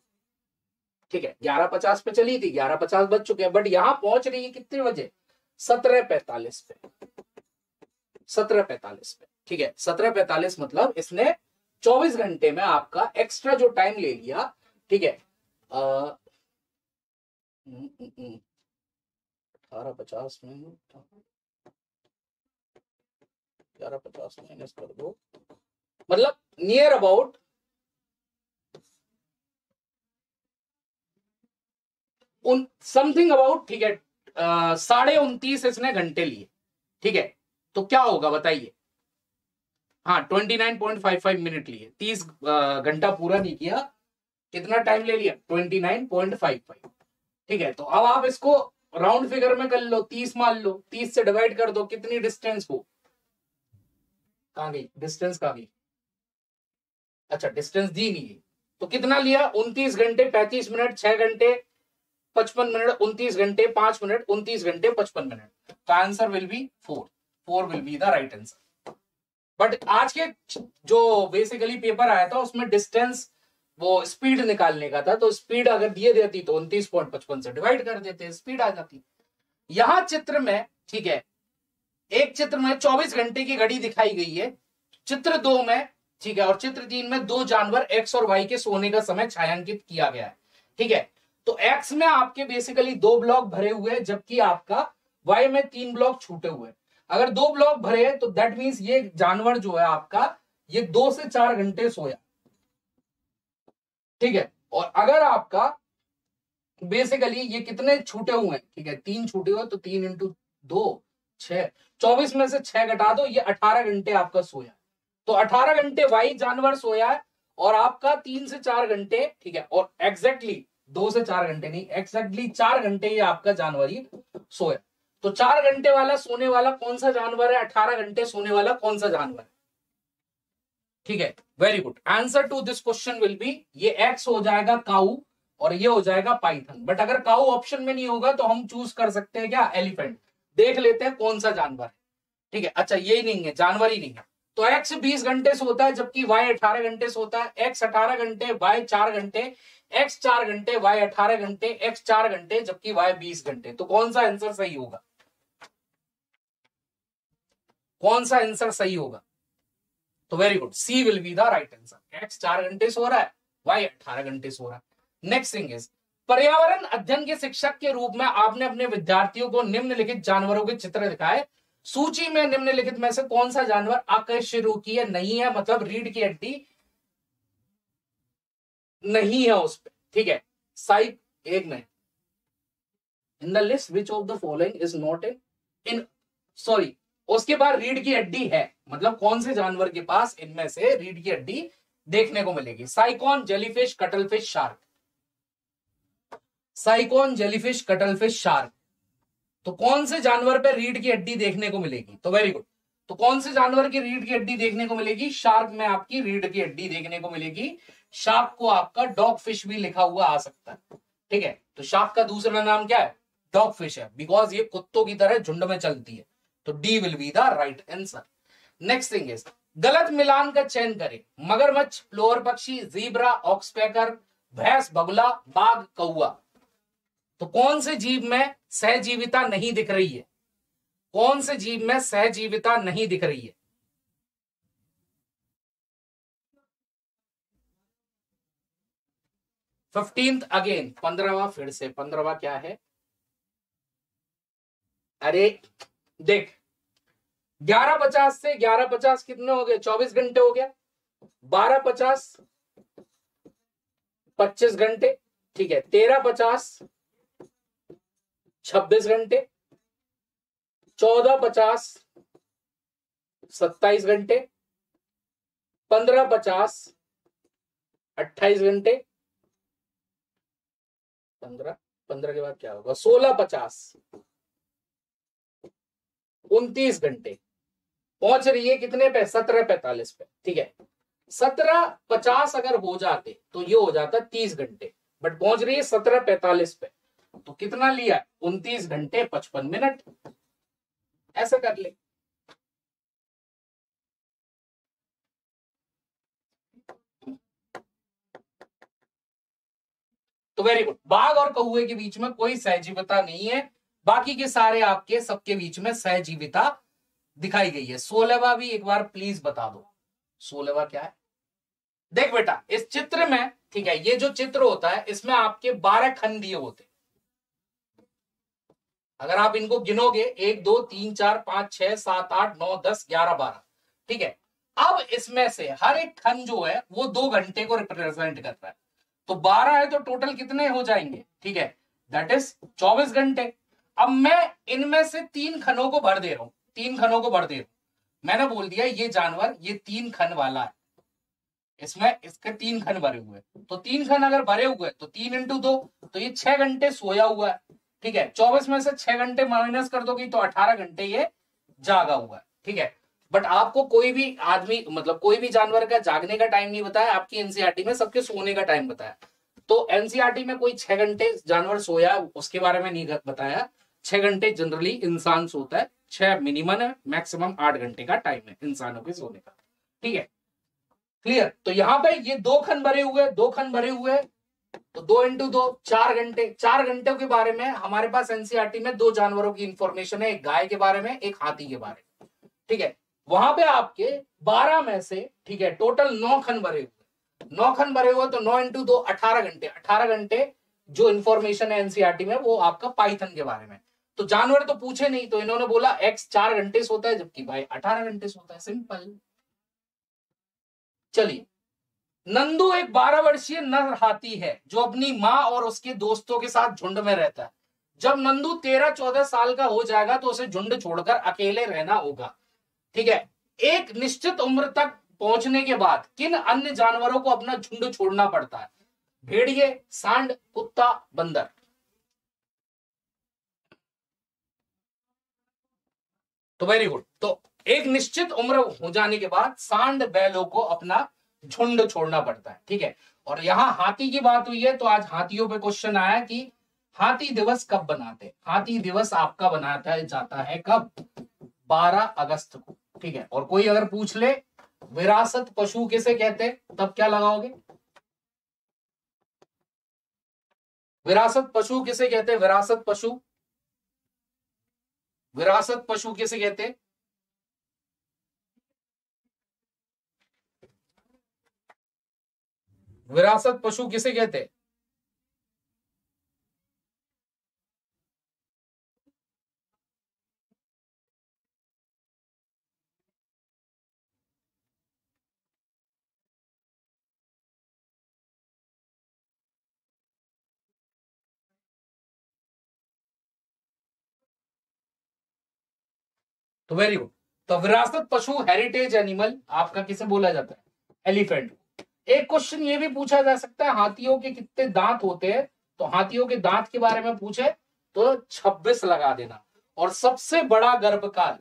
ठीक है ग्यारह पचास पे चली थी ग्यारह पचास बज चुके हैं बट यहाँ पहुँच रही है कितने बजे सत्रह पैंतालीस पे सत्रह पैंतालीस पे ठीक है सत्रह पैंतालीस मतलब इसने चौबीस घंटे में आपका एक्स्ट्रा जो टाइम ले लिया ठीक है हम्म, हम्म, हम्म। अठारह पचास में ग्यारह पचास माइनस कर दो मतलब नियर अबाउट समथिंग अबाउट ठीक है साढ़े उनतीस इसने घंटे लिए, ठीक है? तो क्या होगा बताइए? हाँ twenty nine point five five minute लिए, तीस घंटा पूरा नहीं किया, कितना टाइम ले लिया? Twenty nine point five five ठीक है? तो अब आप इसको राउंड फिगर में कर लो, तीस मान लो, तीस से डिवाइड कर दो, कितनी डिस्टेंस हो? कहा गई? डिस्टेंस कहा गई? अच्छा डिस्टेंस दी नहीं तो कितना लिया? उनतीस घंटे, पैंतीस मिनट, छह घंटे पचपन मिनट उनतीस घंटे, पाँच मिनट उनतीस घंटे, पचपन मिनट। तो answer will be four four will be the right answer but आज के जो बेसिकली पेपर आया था, उसमें डिस्टेंस वो स्पीड निकालने का था तो स्पीड अगर दिए देती तो उनतीस पॉइंट पचपन से डिवाइड कर देते स्पीड आ जाती। यहाँ चित्र में, ठीक है, एक चित्र में 24 घंटे की घड़ी दिखाई गई है। चित्र दो में, ठीक है, और चित्र तीन में दो जानवर एक्स और वाई के सोने का समय छायांकित किया गया है। ठीक है तो एक्स में आपके बेसिकली दो ब्लॉक भरे हुए हैं, जबकि आपका वाई में तीन ब्लॉक छूटे हुए हैं। अगर दो ब्लॉक भरे हैं तो दैट मीन्स ये जानवर जो है आपका, ये दो से चार घंटे सोया। ठीक है? और अगर आपका बेसिकली ये कितने छूटे हुए हैं? ठीक है, तीन छूटे हुए तो तीन इंटू दो छ चौबीस में से छह घटा दो, ये अठारह घंटे आपका सोया तो अठारह घंटे वाई जानवर सोया है, और आपका तीन से चार घंटे, ठीक है? और एग्जैक्टली दो से चार घंटे नहीं एक्सैक्टली चार घंटे ये आपका जानवर ही सोया तो चार घंटे वाला सोने वाला कौन सा जानवर है? अठारह घंटे सोने वाला कौन सा जानवर है? ठीक है very good answer to this question will be ये एक्स हो जाएगा काउ और ये हो जाएगा पाइथन बट अगर काउ ऑप्शन में नहीं होगा तो हम चूज़ कर सकते हैं क्या? एलिफेंट देख लेते हैं कौन सा जानवर है। ठीक है अच्छा ये नहीं है, जानवर ही नहीं है। तो एक्स बीस घंटे सोता है, जबकि वाई अठारह घंटे सोता है। एक्स अठारह घंटे वाई चार घंटे एक्स चार घंटे वाई अठारह घंटे एक्स चार घंटे, जबकि वाई बीस घंटे। तो कौन सा आंसर सही होगा? कौन सा आंसर सही होगा? तो very good C will be the right answer X चार घंटे सो रहा है वाई अठारह घंटे सो रहा है। नेक्स्ट थिंग इज़ पर्यावरण अध्ययन के शिक्षक के रूप में आपने अपने विद्यार्थियों को निम्नलिखित जानवरों के चित्र दिखाए। सूची में निम्नलिखित में से कौन सा जानवर है नहीं है? मतलब रीढ़ की हड्डी नहीं है उस पर ठीक है? साइक एक में in the list which of the following is not in in sorry उसके बाद रीढ़ की हड्डी है। मतलब कौन से जानवर के पास इनमें से रीढ़ की हड्डी देखने को मिलेगी? Sycon jellyfish cuttlefish shark sycon jellyfish cuttlefish shark तो कौन से जानवर पे रीढ़ की हड्डी देखने को मिलेगी? तो वेरी गुड तो कौन से जानवर की रीढ़ की हड्डी देखने को मिलेगी? शार्क में आपकी रीढ़ की हड्डी देखने को मिलेगी। शार्क को आपका डॉग फ़िश भी लिखा हुआ आ सकता है। ठीक है? तो शार्क का दूसरा नाम क्या है? डॉग फ़िश है। बिकॉज़ ये कुत्तों की तरह झुंड में चलती है। तो D will be the right answer next thing is गलत मिलान का चयन करें। मगरमच्छ, फ्लोर पक्षी जीब्रा ऑक्सपैकर भैंस, बगुला, बाघ कौआ तो कौन से जीव में सहजीविता नहीं दिख रही है? कौन से जीव में सहजीविता नहीं दिख रही है? फिफ्टींथ अगेन पंद्रहवा, फिर से पंद्रहवा क्या है? अरे, देख, ग्यारह पचास से ग्यारह पचास कितने हो गए? चौबीस घंटे हो गया। बारह पचास, पच्चीस घंटे, ठीक है, तेरह पचास, छब्बीस घंटे, चौदह पचास, सत्ताईस घंटे, पंद्रह पचास, अट्ठाईस घंटे पंद्रह पंद्रह के बाद क्या होगा? सोलह पचास। उनतीस घंटे। पहुँच रही है कितने पे? सत्रह पैतालीस पे, ठीक है? सत्रह पचास अगर हो जाते तो ये हो जाता तीस घंटे। बट पहुँच रही है सत्रह पैतालीस पे तो कितना लिया? उनतीस घंटे पचपन मिनट। ऐसा कर ले। तो वेरी गुड बाघ और कौए के बीच में कोई सहजीवता नहीं है। बाकी के सारे आपके, सबके बीच में सहजीविता दिखाई गई है। सोलहवा भी एक बार प्लीज़ बता दो। सोलहवा क्या है? देख बेटा, इस चित्र में, ठीक है, ये जो चित्र होता है, इसमें आपके बारह खंड दिए होते अगर आप इनको गिनोगे, एक, दो, तीन, चार, पाँच, छह, सात, आठ, नौ, दस, ग्यारह, बारह, ठीक है? अब इसमें से हर एक खंड जो है, वो दो घंटे को रिप्रेजेंट करता है। तो बारह है तो टोटल कितने हो जाएँगे? ठीक है। दैट इज़ 24 घंटे। अब मैं इनमें से तीन खनों को भर दे रहा हूँ। तीन खनों को भर दे रहा हूँ। मैंने बोल दिया, ये जानवर, ये तीन खन वाला है। इसमें इसके तीन खन भरे हुए तो तीन खन अगर भरे हुए तो तीन इंटू दो तो ये छह घंटे सोया हुआ है। ठीक है। चौबीस में से छह घंटे माइनस कर दोगी तो अठारह घंटे ये जागा हुआ है। ठीक है। बट आपको कोई भी आदमी मतलब कोई भी जानवर का जागने का टाइम नहीं बताया, आपकी एनसीआरटी में सबके सोने का टाइम बताया। तो एनसीआरटी में कोई छह घंटे जानवर सोया, उसके बारे में नहीं बताया। छह घंटे जनरली इंसान सोता है। छह मिनिमम है मैक्सिमम आठ घंटे का टाइम है इंसानों के सोने का। ठीक है? क्लियर तो यहाँ पे ये दो खन भरे हुए दो खन भरे हुए तो दो इंटू दो, चार घंटे। चार घंटे के बारे में हमारे पास एनसीआरटी में दो जानवरों की इंफॉर्मेशन है, एक गाय के बारे में, एक हाथी के बारे में। ठीक है? वहाँ पे आपके बारह में से, ठीक है टोटल नौ खन भरे हुए नौ खन भरे हुए तो नौ इंटू दो, अठारह घंटे। अठारह घंटे जो इन्फॉर्मेशन है एनसीआरटी में, वो आपका पाइथन के बारे में। तो जानवर तो पूछे नहीं तो इन्होंने बोला एक्स चार घंटे सोता है, जबकि भाई अठारह घंटे सोता है। सिंपल चलिए। नंदू एक बारह वर्षीय नर हाथी है, जो अपनी माँ और उसके दोस्तों के साथ झुंड में रहता है। जब नंदू तेरह चौदह साल का हो जाएगा तो उसे झुंड छोड़कर अकेले रहना होगा। ठीक है? एक निश्चित उम्र तक पहुँचने के बाद किन अन्य जानवरों को अपना झुंड छोड़ना पड़ता है? भेड़िए, सांड, कुत्ता, बंदर। तो वेरी गुड तो एक निश्चित उम्र हो जाने के बाद सांड बैलों को अपना झुंड छोड़ना पड़ता है, ठीक है? और यहाँ हाथी की बात हुई है तो आज हाथियों पे क्वेश्चन आया कि हाथी दिवस कब बनाते हाथी दिवस आपका बनाता है, जाता है कब? 12 अगस्त को। ठीक है? और कोई अगर पूछ ले, विरासत पशु किसे कहते हैं? तब क्या लगाओगे? विरासत पशु किसे कहते हैं? विरासत पशु। विरासत पशु किसे कहते हैं? विरासत पशु किसे कहते तो वेरी गुड तो विरासत पशु हेरिटेज एनिमल आपका किसे बोला जाता है? एलिफेंट एक क्वेश्चन ये भी पूछा जा सकता है, हाथियों के कितने दांत होते हैं? तो हाथियों के दांत के बारे में पूछे तो 26 लगा देना। और सबसे बड़ा गर्भकाल,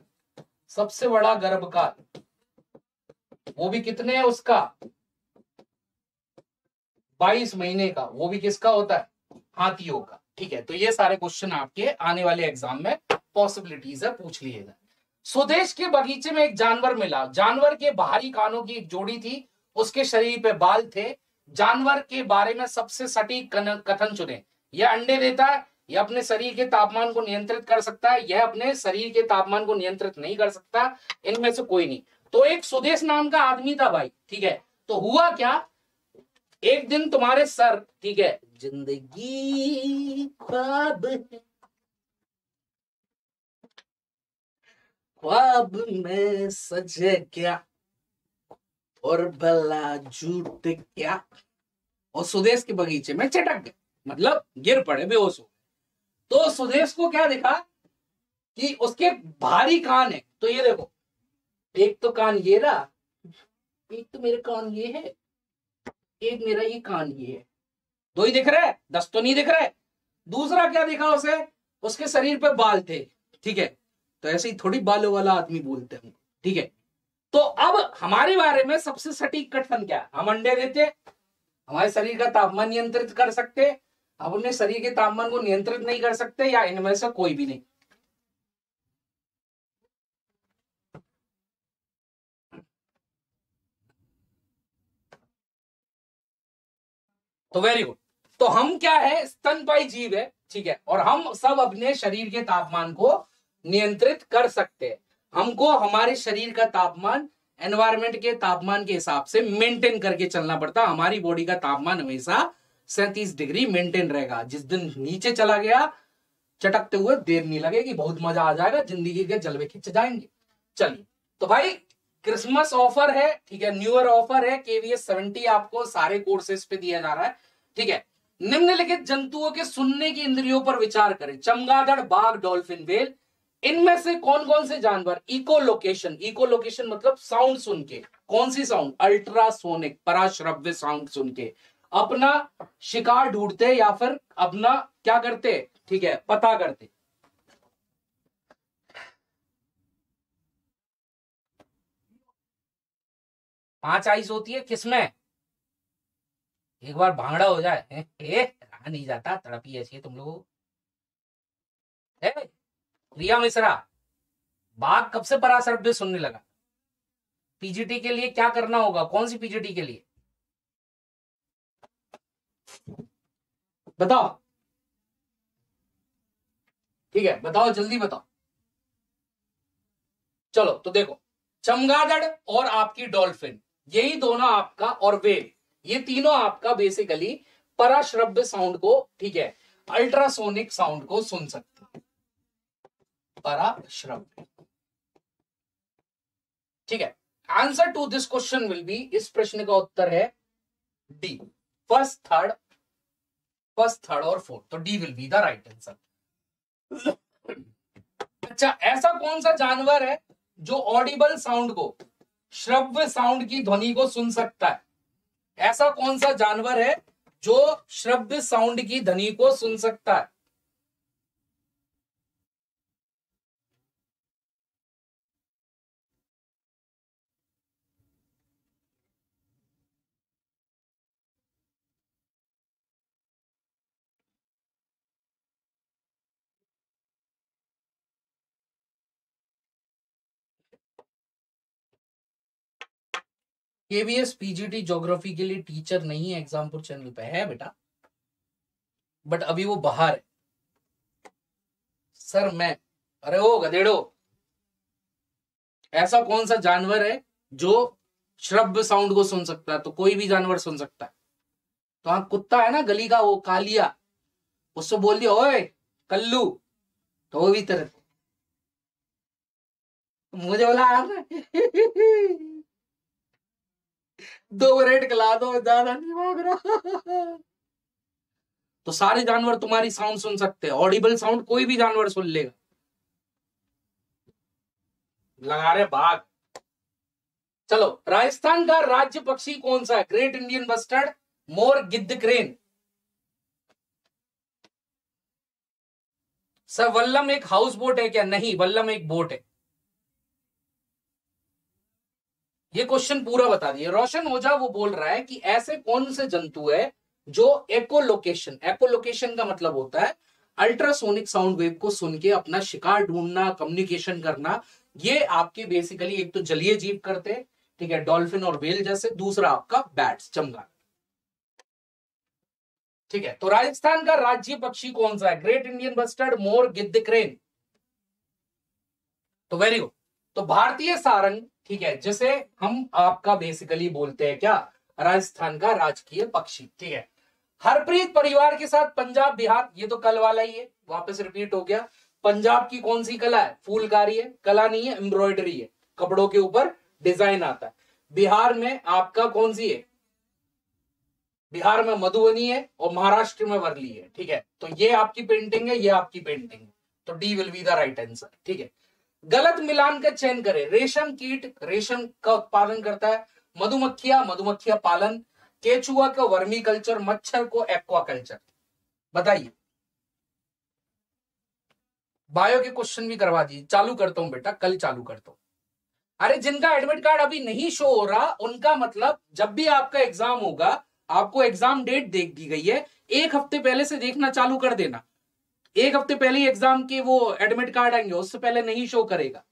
सबसे बड़ा गर्भकाल, वो भी कितने है उसका? 22 महीने का, वो भी किसका होता है? हाथियों का। ठीक है तो ये सारे क्वेश्चन आपके आने वाले एग्ज़ाम में पॉसिबिलिटीज है, पूछ लीजिएगा स्वदेश के बगीचे में एक जानवर मिला। जानवर के बाहरी कानों की एक जोड़ी थी, उसके शरीर पे बाल थे। जानवर के बारे में सबसे सटीक कथन चुने। यह अंडे देता है, यह अपने शरीर के तापमान को नियंत्रित कर सकता है, यह अपने शरीर के तापमान को नियंत्रित नहीं कर सकता, इनमें से कोई नहीं। तो एक सुदेश नाम का आदमी था भाई, ठीक है? तो हुआ क्या? एक दिन तुम्हारे सर, ठीक है? ज़िंदगी ख्वाब है। ख्वाब में सजे क्या और भला झूठ क्या? और सुदेश के बगीचे में चटक गए मतलब गिर पड़े, बेहोश हो तो सुदेश को क्या दिखा कि उसके भारी कान है। तो ये देखो, एक तो कान ये रहा, एक तो मेरे कान ये है, एक मेरा ये कान ये है। दो ही दिख रहे दस तो नहीं दिख रहे। दूसरा क्या दिखा उसे? उसके शरीर पे बाल थे, ठीक है? तो ऐसे ही थोड़ी बालों वाला आदमी बोलते हैं। ठीक है? तो अब हमारे बारे में सबसे सटीक कथन क्या है? हम अंडे देते, हमारे शरीर का तापमान नियंत्रित कर सकते अब अपने शरीर के तापमान को नियंत्रित नहीं कर सकते या इनमें से कोई भी नहीं। तो वेरी गुड तो हम क्या है? स्तनपाई जीव है, ठीक है? और हम सब अपने शरीर के तापमान को नियंत्रित कर सकते हैं। हमको हमारे शरीर का तापमान एनवायरमेंट के तापमान के हिसाब से मेंटेन करके चलना पड़ता। हमारी बॉडी का तापमान हमेशा सैंतीस डिग्री मेंटेन रहेगा। जिस दिन नीचे चला गया, चटकते हुए देर नहीं लगेगी, बहुत मज़ा आ जाएगा, ज़िंदगी के जलवे खिंच जाएँगे। चलिए तो भाई क्रिसमस ऑफ़र है, ठीक है न्यू ईयर ऑफ़र है केवीएस सेवेंटी आपको सारे कोर्सेज पे दिया जा रहा है, ठीक है। निम्नलिखित जंतुओं के सुनने की इंद्रियों पर विचार करें। चमगादड़, बाघ डॉल्फिन वेल इनमें से कौन कौन से जानवर? इको लोकेशन इको लोकेशन मतलब साउंड सुन के। कौन सी साउंड अल्ट्रासोनिक पराश्रव्य साउंड सुन के। अपना शिकार ढूंढते या फिर अपना क्या करते? ठीक है पता करते। पाँच आइस होती है किसमें? एक बार भांगड़ा हो जाए। ए, रहा नहीं जाता तड़पी ऐसी है तुम लोग रिया मिश्रा, बाघ कब से पराशरभ्य सुनने लगा? पीजीटी के लिए क्या करना होगा? कौन सी पीजीटी के लिए? बताओ। ठीक है, बताओ, जल्दी बताओ। चलो तो देखो, चमगादड़ और आपकी डॉल्फिन, यही दोनों आपका और वेल, ये तीनों आपका बेसिकली पराश्रव्य साउंड को, ठीक है अल्ट्रासोनिक साउंड को सुन सकते पराश्रव्य ठीक है? Answer to this question will be इस प्रश्न का उत्तर है D first third first third और फोर्थ तो D will be the right answer अच्छा ऐसा कौन सा जानवर है जो ऑडिबल साउंड को, श्रव्य साउंड की ध्वनि को सुन सकता है? ऐसा कौन सा जानवर है जो श्रव्य साउंड की ध्वनि को सुन सकता है? केवीएस पीजीटी ज्योग्राफी के लिए टीचर नहीं है एग्जामपुर चैनल पे, है बेटा? बट अभी वो बाहर है। सर मैं अरे ओ, गधेड़ो। ऐसा कौन सा जानवर है जो श्रव्य साउंड को सुन सकता है? तो कोई भी जानवर सुन सकता है। तो हाँ कुत्ता है ना, गली का, वो कालिया। उससे बोल दिया, ओए, कल्लू। तो वो भी तरह मुझे बोला दो रेट खिला दो, ज़्यादा नहीं मांग रहा। तो सारे जानवर तुम्हारी साउंड सुन सकते हैं। ऑडिबल साउंड कोई भी जानवर सुन लेगा। लगा रहे बाघ। चलो, राजस्थान का राज्य पक्षी कौन सा है? ग्रेट इंडियन बस्टर्ड मोर गिद्ध क्रेन सर वल्लम एक हाउस बोट है क्या? नहीं, वल्लम एक बोट है। ये क्वेश्चन पूरा बता दिए। रोशन ओझा वो बोल रहा है कि ऐसे कौन से जंतु है जो एकोलोकेशन एकोलोकेशन का मतलब होता है अल्ट्रासोनिक साउंड वेव को सुन के अपना शिकार ढूंढना कम्युनिकेशन करना, ये आपके बेसिकली एक तो जलीय जीव करते हैं, ठीक है डॉल्फिन और वेल जैसे, दूसरा आपका बैट्स चमगादड़। ठीक है तो राजस्थान का राज्य पक्षी कौन सा है? ग्रेट इंडियन बस्टर्ड मोर गिद्ध क्रेन तो वेरी गुड तो भारतीय सारंग ठीक है, जिसे हम आपका बेसिकली बोलते हैं क्या? राजस्थान का राजकीय पक्षी, ठीक है? हरप्रीत परिवार के साथ पंजाब बिहार, ये तो कल वाला ही है, वापस रिपीट हो गया। पंजाब की कौन सी कला है? फूलकारी है, कला नहीं है एम्ब्रॉयडरी है। कपड़ों के ऊपर डिज़ाइन आता है। बिहार में आपका कौन सी है? बिहार में मधुबनी है और महाराष्ट्र में वर्ली है, ठीक है? तो ये आपकी पेंटिंग है, ये आपकी पेंटिंग है। तो D will be the right answer ठीक है? गलत मिलान का चयन करें। रेशम कीट, रेशम का उत्पादन करता है। मधुमक्खिया मधुमक्खिया पालन। केचुआ का वर्मी कल्चर, मच्छर को एक्वा कल्चर बताइए। बायो के क्वेश्चन भी करवा दीजिए। चालू करता हूँ बेटा, कल चालू करता हूँ। अरे, जिनका एडमिट कार्ड अभी नहीं शो हो रहा, उनका मतलब जब भी आपका एग्ज़ाम होगा, आपको एग्ज़ाम डेट देख दी गई है। एक हफ़्ते पहले से देखना, चालू कर देना। एक हफ़्ते पहले ही एग्ज़ाम के वो एडमिट कार्ड आएँगे, उससे पहले नहीं शो करेगा।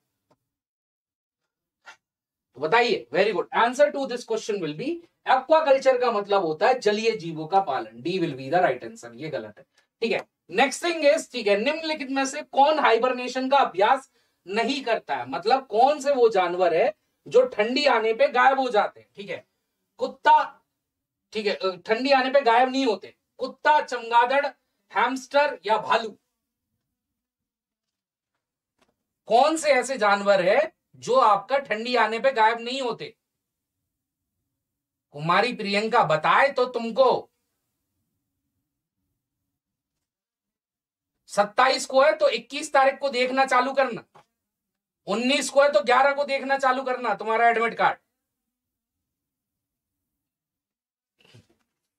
तो बताइए very good answer to this question will be aquaculture का मतलब होता है जलीय जीवों का पालन। D will be the right answer ये गलत है। ठीक है? नेक्स्ट थिंग इज़ ठीक है, निम्नलिखित में से कौन हाइबरनेशन का अभ्यास नहीं करता है? मतलब कौन से वो जानवर है जो ठंडी आने पे गायब हो जाते हैं? ठीक है? कुत्ता, ठीक है ठंडी आने पे गायब नहीं होते। कुत्ता, चमगादड़ हैमस्टर या भालू? कौन से ऐसे जानवर है जो आपका ठंडी आने पे गायब नहीं होते? कुमारी प्रियंका, बताए तो तुमको। सत्ताईस को है तो इक्कीस तारीख को देखना चालू करना। उन्नीस को है तो ग्यारह को देखना चालू करना, तुम्हारा एडमिट कार्ड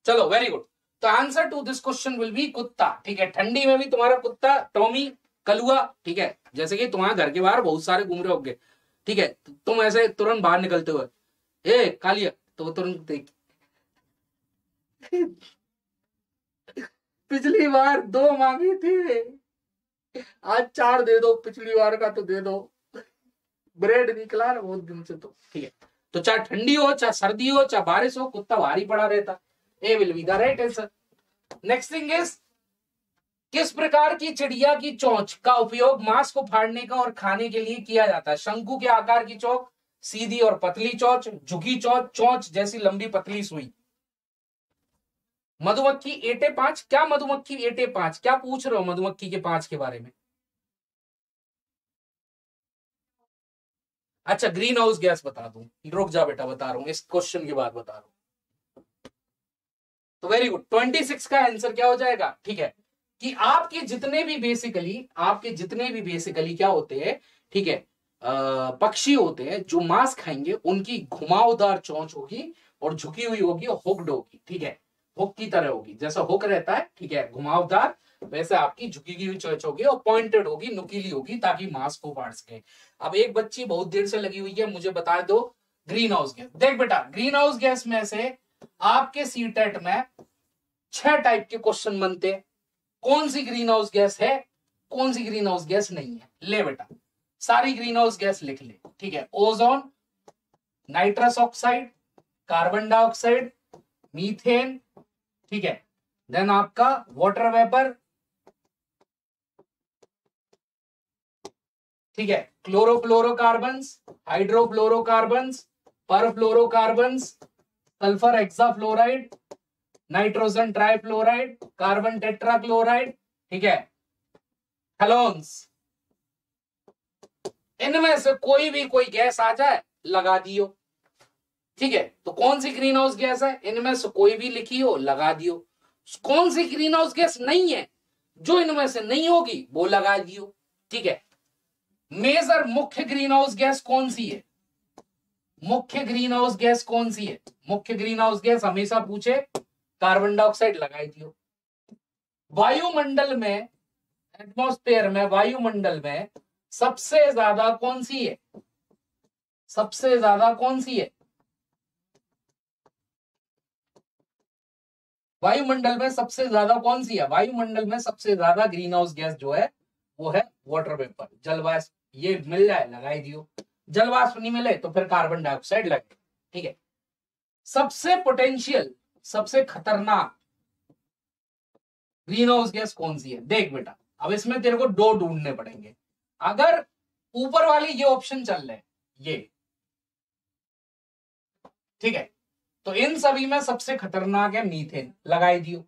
चलो वेरी गुड तो answer to this question will be कुत्ता, ठीक है? ठंडी में भी तुम्हारा कुत्ता, टॉमी, कलुआ, ठीक है? जैसे कि तुम्हारे घर के बाहर बहुत सारे घूम रहे होंगे, ठीक है? तुम ऐसे तुरंत बाहर निकलते हुए ए, कालिया तो वो तुरंत देख। पिछली बार दो मांगी थी। आज चार दे दो, पिछली बार का तो दे दो। ब्रेड निकला ना बहुत दिन से तो ठीक है? तो चाहे ठंडी हो, चाहे सर्दी हो, चाहे बारिश हो, कुत्ता भारी पड़ा रहता। A will be the right answer next thing is किस प्रकार की चिड़िया की चोंच का उपयोग मांस को फाड़ने का और खाने के लिए किया जाता है? शंकु के आकार की चौक सीधी और पतली चौच, झुकी चौच चौच जैसी लंबी पतली सुई। मधुमक्खी एटे पाँच। क्या मधुमक्खी एटे पाँच? क्या पूछ रहे हो मधुमक्खी के पाँच के बारे में? अच्छा ग्रीन हाउस गैस बता दू। रुक जा बेटा, बता रहा हूँ। इस क्वेश्चन के बाद बता रहा हूँ। तो वेरी गुड ट्वेंटी सिक्स का आंसर क्या हो जाएगा? ठीक है? कि आपके जितने भी बेसिकली आपके जितने भी बेसिकली क्या होते हैं? ठीक है? पक्षी होते हैं, जो मांस खाएँगे, उनकी घुमावदार चोंच होगी और झुकी हुई होगी और हुक्ड होगी। ठीक है? हुक की तरह होगी। जैसा हुक रहता है, ठीक है? घुमावदार, वैसे आपकी झुकी हुई चोंच होगी और पॉइंटेड होगी, नुकीली होगी, ताकि मांस को फाड़ सके। अब एक बच्ची बहुत देर से लगी हुई है, मुझे बता दो। ग्रीन हाउस गैस देख बेटा ग्रीन हाउस गैस में से आपके सीटेट में छह टाइप के क्वेश्चन बनते हैं। कौन सी ग्रीन हाउस गैस है, कौन सी ग्रीन हाउस गैस नहीं है? ले बेटा, सारी ग्रीन हाउस गैस लिख ले, ठीक है? Ozone nitrous oxide carbon dioxide methane ठीक है? देन आपका वाटर वेपर ठीक है? Chlorofluorocarbons hydrofluorocarbons perfluorocarbons sulphur hexafluoride nitrogen trifluoride carbon tetrachloride ठीक है? हेलोन्स इनमें से कोई भी कोई गैस आ जाए, लगा दियो। ठीक है? तो कौन सी ग्रीन हाउस गैस है? इनमें से कोई भी लिखी हो, लगा दियो। कौन सी ग्रीन हाउस गैस नहीं है, जो इनमें से नहीं होगी, वो लगा दियो। ठीक है? मेजर मुख्य ग्रीन हाउस गैस कौन सी है? मुख्य ग्रीन हाउस गैस कौन सी है? मुख्य ग्रीन हाउस गैस हमेशा पूछे कार्बन डाइऑक्साइड लगाई दियो वायुमंडल में एटमोस्फेयर में, वायुमंडल में सबसे ज़्यादा कौन सी है? सबसे ज़्यादा कौन सी है? वायुमंडल में सबसे ज़्यादा कौन सी है? वायुमंडल में सबसे ज़्यादा ग्रीन हाउस गैस जो है, वो है वाटर वेपर जलवाष्प। ये मिल जाए, लगाई दियो। जलवाष्प नहीं मिले तो फिर कार्बन डाइऑक्साइड लगे ठीक है? सबसे पोटेंशियल सबसे खतरनाक ग्रीन हाउस गैस कौन सी है? देख बेटा, अब इसमें तेरे को दो ढूँढने पड़ेंगे। अगर ऊपर वाली ये ऑप्शन चल रहे ये, ठीक है? तो इन सभी में सबसे खतरनाक है मीथेन, लगाई दियो।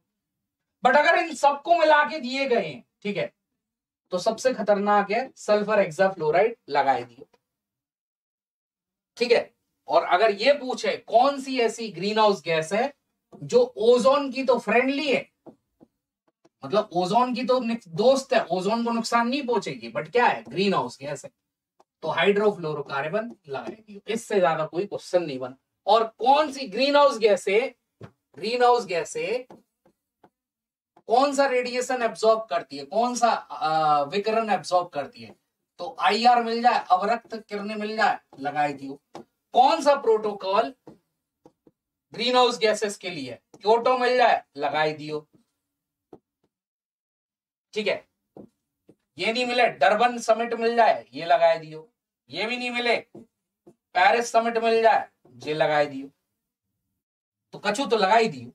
बट अगर इन सबको मिला के दिए गए हैं, ठीक है? तो सबसे खतरनाक है सल्फ़र एक्साफ्लोराइड लगाए दियो। ठीक है? और अगर ये पूछे, कौन सी ऐसी ग्रीन हाउस गैस है जो ओजोन की तो फ्रेंडली है? मतलब ओजोन की तो दोस्त है ओजोन को नुकसान नहीं पहुंचेगी बट क्या है? ग्रीन हाउस गैस है। तो हाइड्रोफ्लोरोकार्बन लगाएगी। इससे ज़्यादा कोई क्वेश्चन नहीं बना। और कौन सी ग्रीन हाउस गैस है? ग्रीन हाउस गैस है, कौन सा रेडिएशन एब्सॉर्ब करती है? कौन सा विकरण एब्सॉर्ब करती है? तो आई आर मिल जाए, अवरक्त किरणें मिल जाए, लगाए दियो। कौन सा प्रोटोकॉल ग्रीन हाउस गैसेस के लिए? क्योटो मिल जाए, लगाए दियो। ठीक है। ये नहीं मिले, डरबन समिट मिल जाए, ये लगाए दियो। ये भी नहीं मिले, पेरिस समिट मिल जाए, ये लगाए दियो। तो कछु तो लगाई दियो।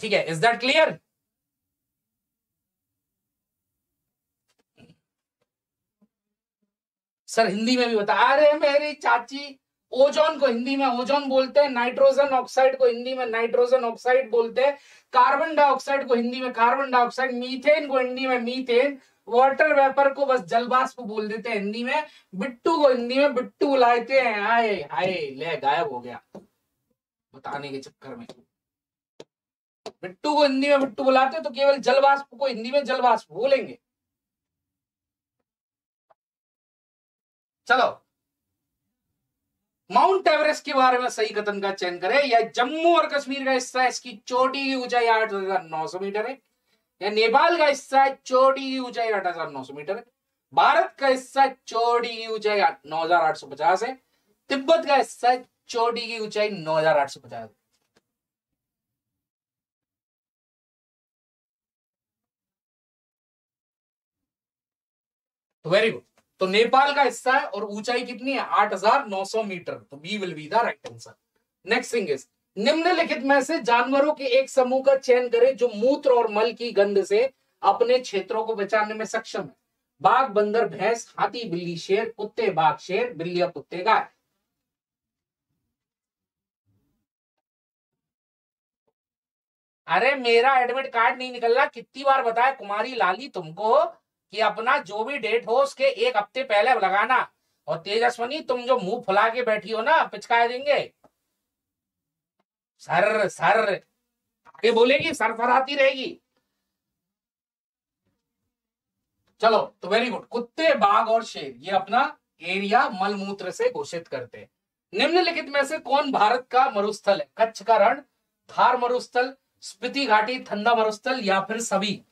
ठीक है is that clear sir, Hindi में भी बता। अरे मेरी चाची, ओजोन को हिंदी में ओजोन बोलते हैं, नाइट्रोजन ऑक्साइड को हिंदी में नाइट्रोजन ऑक्साइड बोलते हैं, कार्बन डाइऑक्साइड को हिंदी में कार्बन डाइऑक्साइड, मीथेन को हिंदी में मीथेन, वाटर वेपर को बस जलवाष्प बोल देते हैं हिंदी में, बिट्टू को हिंदी में बिट्टू बुलाते हैं, आए आए, ले, गायब हो गया। बताने के चक्कर में। बिट्टू को हिंदी में बिट्टू बुलाते तो केवल जलवाष्प को हिंदी में जलवाष्प बोलेंगे। चलो। माउंट एवरेस्ट के बारे में सही कथन का चयन करें, या जम्मू और कश्मीर का हिस्सा है इसकी चोटी की ऊंचाई आठ हज़ार नौ सौ मीटर है। या नेपाल का हिस्सा है चोटी की ऊंचाई आठ हज़ार नौ सौ मीटर है। भारत का हिस्सा, चोटी की ऊंचाई नौ हज़ार आठ सौ पचास है। तिब्बत का हिस्सा, चोटी की ऊंचाई नौ हज़ार आठ सौ पचास तो वेरी गुड तो नेपाल का हिस्सा है और ऊंचाई कितनी है? आठ हज़ार नौ सौ मीटर। तो B will be the right answer. Next thing is निम्नलिखित में से जानवरों के एक समूह का चयन करें जो मूत्र और मल की गंध से अपने क्षेत्रों को बचाने में सक्षम है। बाघ, बंदर, भैंस, हाथी, बिल्ली, शेर, कुत्ते, बाघ, शेर, बिल्ली कुत्ते, गाय। अरे मेरा एडमिट कार्ड नहीं निकल रहा। कितनी बार बताया? कुमारी लाली, तुमको कि अपना जो भी डेट हो, उसके एक हफ़्ते पहले लगाना। और तेजस्वनी, तुम जो मुँह फुला के बैठी हो ना पिचका देंगे। Sir sir. आगे बोलेगी, सर फराती रहेगी। चलो तो वेरी गुड कुत्ते, बाघ और शेर, ये अपना एरिया मलमूत्र से घोषित करते हैं। निम्नलिखित में से कौन भारत का मरुस्थल है? कच्छ का रण, थार मरुस्थल, स्पीति घाटी ठंडा मरुस्थल, या फिर सभी?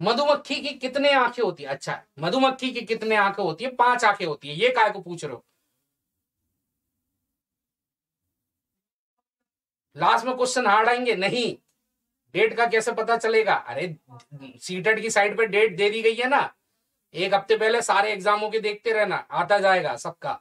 मधुमक्खी की कितने आँखें होती है? अच्छा मधुमक्खी की कितने आँखें होती है? पाँच आँखें होती है। ये काय को पूछ रहे हो? लास्ट में क्वेश्चन हार्ड आएँगे? नहीं। डेट का कैसे पता चलेगा? अरे सीटेट की साइड पे डेट दे दी गई है ना। एक हफ़्ते पहले सारे एग्जामों के देखते रहना। आता जाएगा सबका।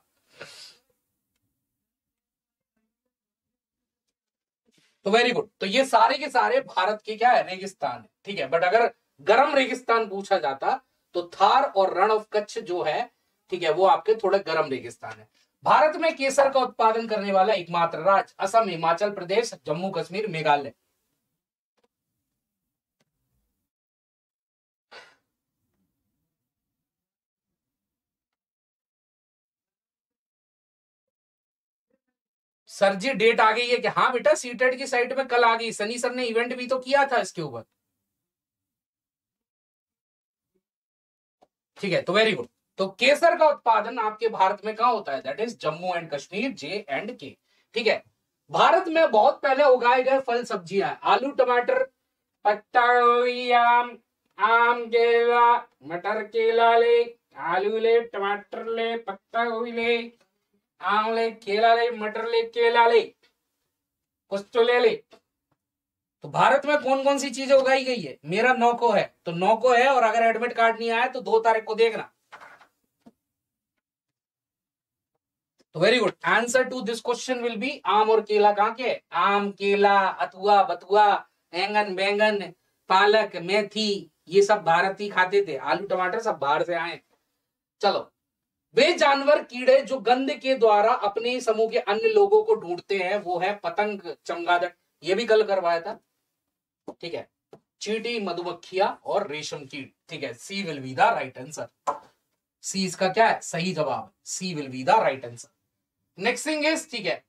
तो वेरी गुड तो ये सारे के सारे भारत के क्या है? रेगिस्तान ठीक है बट अगर गर्म रेगिस्तान पूछा जाता तो थार और रण ऑफ़ कच्छ जो है, ठीक है, वो आपके थोड़े गर्म रेगिस्तान है। भारत में केसर का उत्पादन करने वाला एकमात्र राज्य असम, हिमाचल प्रदेश, जम्मू कश्मीर, मेघालय। सर जी डेट आ गई है कि हाँ बेटा सीटेड की साइट में कल आ गई। सनी सर ने इवेंट भी तो किया था इसके ऊपर। ठीक है तो वेरी गुड तो केसर का उत्पादन आपके भारत में कहा होता है? That is Jammu and Kashmir J and K ठीक है? भारत में बहुत पहले उगाए गए फल सब्ज़ियाँ आलू, टमाटर, पत्ता आम आम, केला, मटर, केला ले, आलू ले, टमाटर ले, पत्ता गोभी ले, आम ले, केला ले, मटर ले, केला ले कुछ तो ले ले। तो भारत में कौन कौन सी चीज़ें उगाई गई है? मेरा नौको है। तो नौको है और अगर एडमिट कार्ड नहीं आया तो दो तारीख को देखना। तो very good answer to this question will be आम और केला कहाँ के आम, केला अथुआ बथुआ, बैंगन बैंगन, पालक, मेथी, ये सब भारत ही खाते थे। आलू, टमाटर सब बाहर से आए चलो। वे जानवर कीड़े जो गंध के द्वारा अपने समूह के अन्य लोगों को ढूंढते हैं, वो है पतंग चमगादड़ ये भी कल करवाया था। ठीक है? चीटी, मधुमक्खिया और रेशम कीट। ठीक है? C will be the right answer C इसका क्या है? सही जवाब। C will be the right answer next thing is ठीक है?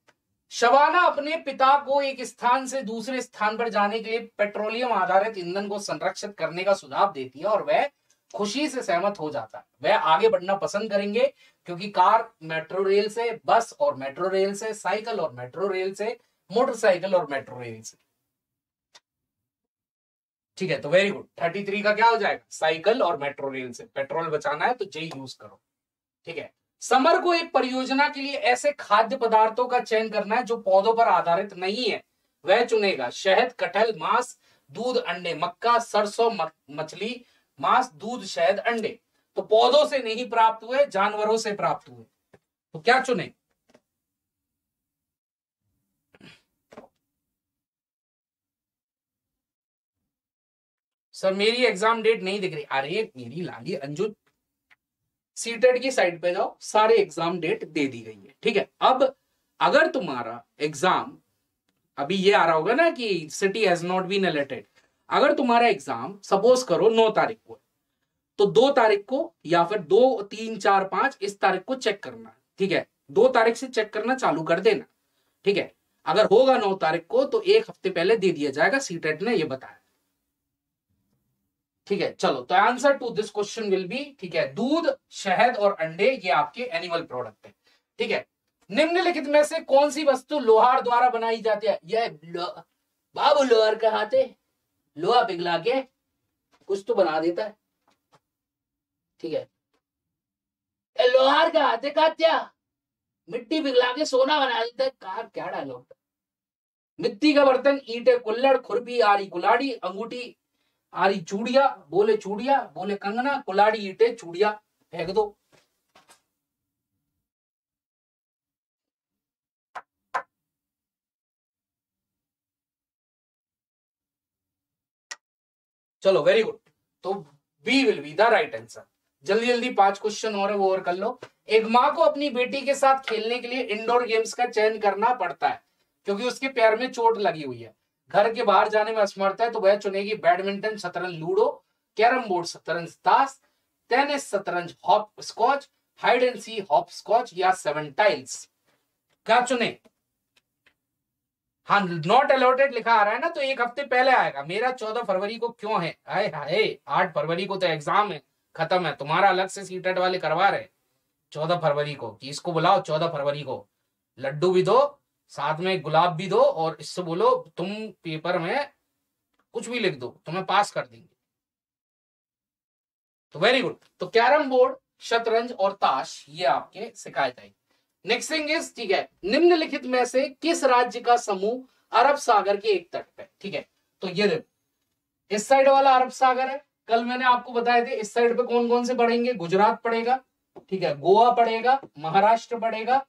शबाना अपने पिता को एक स्थान से दूसरे स्थान पर जाने के लिए पेट्रोलियम आधारित ईंधन को संरक्षित करने का सुझाव देती है और वह खुशी से सहमत हो जाता है। वह आगे बढ़ना पसंद करेंगे क्योंकि कार मेट्रो रेल से, बस और मेट्रो रेल से, साइकिल और मेट्रो रेल से, मोटरसाइकिल और मेट्रो रेल से। ठीक है तो वेरी गुड थर्टी थ्री का क्या हो जाएगा? साइकिल और मेट्रो रेल से। पेट्रोल बचाना है तो जे यूज़ करो। ठीक है? समर को एक परियोजना के लिए ऐसे खाद्य पदार्थों का चयन करना है जो पौधों पर आधारित नहीं है। वह चुनेगा शहद, कटहल, मांस, दूध, अंडे, मक्का, सरसों मछली, मांस, दूध, शहद, अंडे। तो पौधों से नहीं प्राप्त हुए, जानवरों से प्राप्त हुए। तो क्या चुने? सर, मेरी एग्ज़ाम डेट नहीं दिख रही। अरे, मेरी लाली अंजू सीटेड की साइड पे जाओ, सारे एग्ज़ाम डेट दे दी गई है, ठीक है? अब, अगर तुम्हारा एग्ज़ाम अभी ये आ रहा होगा ना कि city has not been alerted अगर तुम्हारा एग्ज़ाम सपोज़ करो नौ तारीख को तो दो तारीख को या फिर दो, तीन, चार, पाँच, इस तारीख को चेक करना ठीक है? दो तारीख से चेक करना चालू कर देना, ठीक है? अगर होगा नौ तारीख को तो एक हफ़्ते पहले दे दिया जाएगा सीटेट ने ये बताया। ठीक है, चलो तो answer to this question will be ठीक है, दूध, शहद और अंडे, ये आपके एनिमल प्रोडक्ट है, ठीक है। निम्नलिखित में से कौन सी वस्तु लोहार द्वारा बनाई जाती है? यह बाबू लोहार का हाथ है, लोहा पिघला के कुछ तो बना देता है, ठीक है। लोहार का हाथ है कात्या मिट्टी पिघला के सोना बना देता है कहा क्या डायलॉग मिट्टी का बर्तन, ईटे कुल्लड़ खुरपी, आरी कुलाड़ी अंगूठी आरी चूड़िया, बोले चूड़िया, बोले कंगना कुलाड़ी ईटे, चूड़िया फेंक दो। चलो वेरी गुड तो B will be the right answer जल्दी जल्दी पाँच क्वेश्चन और है वो और कर लो। एक माँ को अपनी बेटी के साथ खेलने के लिए इंडोर गेम्स का चयन करना पड़ता है, क्योंकि उसके पैर में चोट लगी हुई है। घर के बाहर जाने में असमर्थ है तो वह चुनेगी बैडमिंटन शतरंज, लूडो, कैरम बोर्ड शतरंज, ताश, टेनिस शतरंज, hopscotch, hide and seek, hopscotch या सेवन टाइल्स। क्या चुने? हाँ नॉट अलॉटेड लिखा आ रहा है ना तो एक हफ़्ते पहले आएगा। मेरा चौदह फरवरी को क्यों है? आए हाय, आठ फरवरी को तो एग्ज़ाम है, खत्म है, तुम्हारा अलग से सीटेट वाले करवा रहे चौदह फरवरी को, कि इसको बुलाओ चौदह फरवरी को। लड्डू भी दो साथ में गुलाब भी दो और इससे बोलो, तुम पेपर में कुछ भी लिख दो, तुम्हें पास कर देंगे। तो वेरी गुड तो कैरम बोर्ड, शतरंज और ताश, ये आपके शिकायत आई। नेक्स्ट थिंग इज़ ठीक है, निम्नलिखित में से किस राज्य का समूह अरब सागर के एक तट पे? ठीक है तो ये देखो, इस साइड वाला अरब सागर है। कल मैंने आपको बताए थे, इस साइड पे कौन कौन से पढ़ेंगे? गुजरात पड़ेगा, ठीक है, गोवा पड़ेगा, महाराष्ट्र पड़ेगा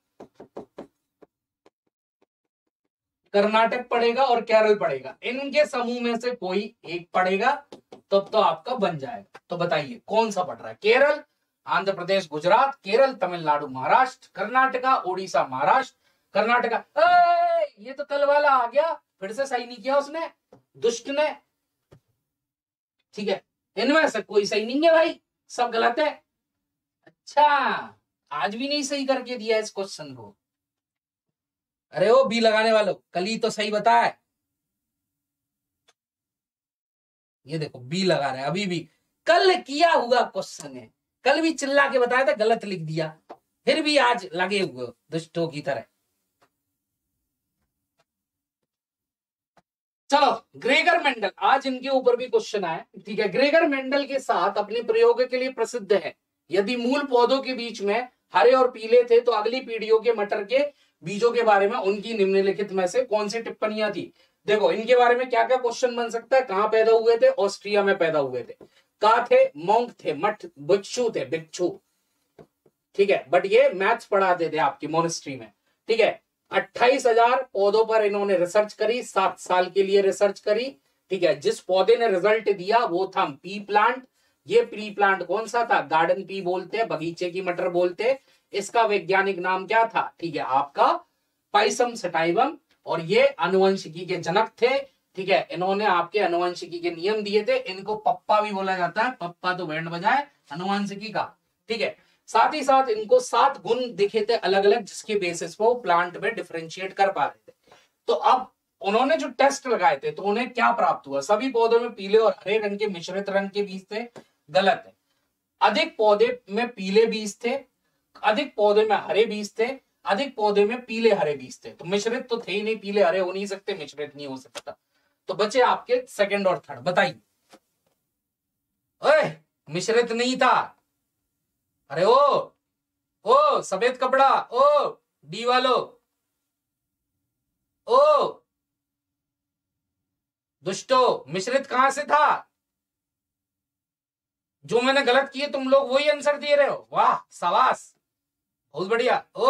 कर्नाटक पड़ेगा और केरल पड़ेगा इनके समूह में से कोई एक पड़ेगा तब तो आपका बन जाएगा। तो बताइए, कौन सा पड़ रहा है? केरल, आंध्र प्रदेश, गुजरात, केरल, तमिलनाडु, महाराष्ट्र, कर्नाटका, ओडिशा, महाराष्ट्र, कर्नाटका। ये तो कल वाला आ गया, फिर से सही नहीं किया उसने, दुष्ट ने। ठीक है, इनमें से कोई सही नहीं है भाई, सब गलत है। अच्छा आज भी नहीं सही करके दिया इस क्वेश्चन को। अरे ओ बी लगाने वालों कल तो सही बताया। ये देखो बी लगा रहे अभी भी। कल किया हुआ क्वेश्चन है। कल भी चिल्ला के बताया था, गलत लिख दिया। फिर भी आज लगे हुए दुष्टों की तरह। चलो, ग्रेगर मेंडल। आज इनके ऊपर भी क्वेश्चन आया। ठीक है, ग्रेगर मेंडल के साथ अपने प्रयोग के लिए प्रसिद्ध है। यदि मूल पौधों के बीच में हरे और पीले थे तो अगली पीढ़ियों के मटर के बीजों के बारे में, उनकी निम्नलिखित में से कौन सी टिप्पणियाँ थी? देखो, इनके बारे में क्या क्या क्वेश्चन बन सकता है, कहाँ पैदा हुए थे? ऑस्ट्रिया में पैदा हुए थे। का थे? मोंग थे, मठ भिक्षु थे, भिक्षु। ठीक है बट ये मैथ्स पढ़ाते थे आपकी मोनिस्ट्री में। ठीक है, अट्ठाईस हज़ार पौधों पर इन्होंने रिसर्च करी, सात साल के लिए रिसर्च करी। ठीक है, जिस पौधे ने रिज़ल्ट दिया, वो था पी प्लांट ये प्री प्लांट कौन सा था? गार्डन पी बोलते हैं, बगीचे की मटर बोलते इसका वैज्ञानिक नाम क्या था? ठीक है, आपका पाइसम सटाइवम, और ये अनुवंशिकी के जनक थे, ठीक है, इन्होंने आपके अनुवंशिकी के नियम दिए थे, इनको पप्पा भी बोला जाता है, पप्पा तो बैंड बजाए अनुवंशिकी का, ठीक है। साथ ही साथ इनको सात गुण दिखे थे अलग अलग जिसके बेसिस पर वो प्लांट में डिफ्रेंशिएट कर पा रहे थे। तो अब उन्होंने जो टेस्ट लगाए थे तो उन्हें क्या प्राप्त हुआ? सभी पौधों में पीले और हरे रंग के मिश्रित रंग के बीज थे, गलत है। अधिक पौधे में पीले बीज थे अधिक पौधे में हरे बीज थे, अधिक पौधे में पीले हरे बीज थे। तो मिश्रित तो थे ही नहीं, पीले हरे हो नहीं सकते, मिश्रित नहीं हो सकता। तो बचे आपके सेकंड और थर्ड बताइए। मिश्रित नहीं था। अरे ओ ओ, सफ़ेद कपड़ा, ओ, डी वालो, ओ, दुष्टो, मिश्रित कहाँ से था? जो मैंने गलत किए तुम लोग वही आंसर दे रहे हो। वाह सवास बहुत बढ़िया। ओ,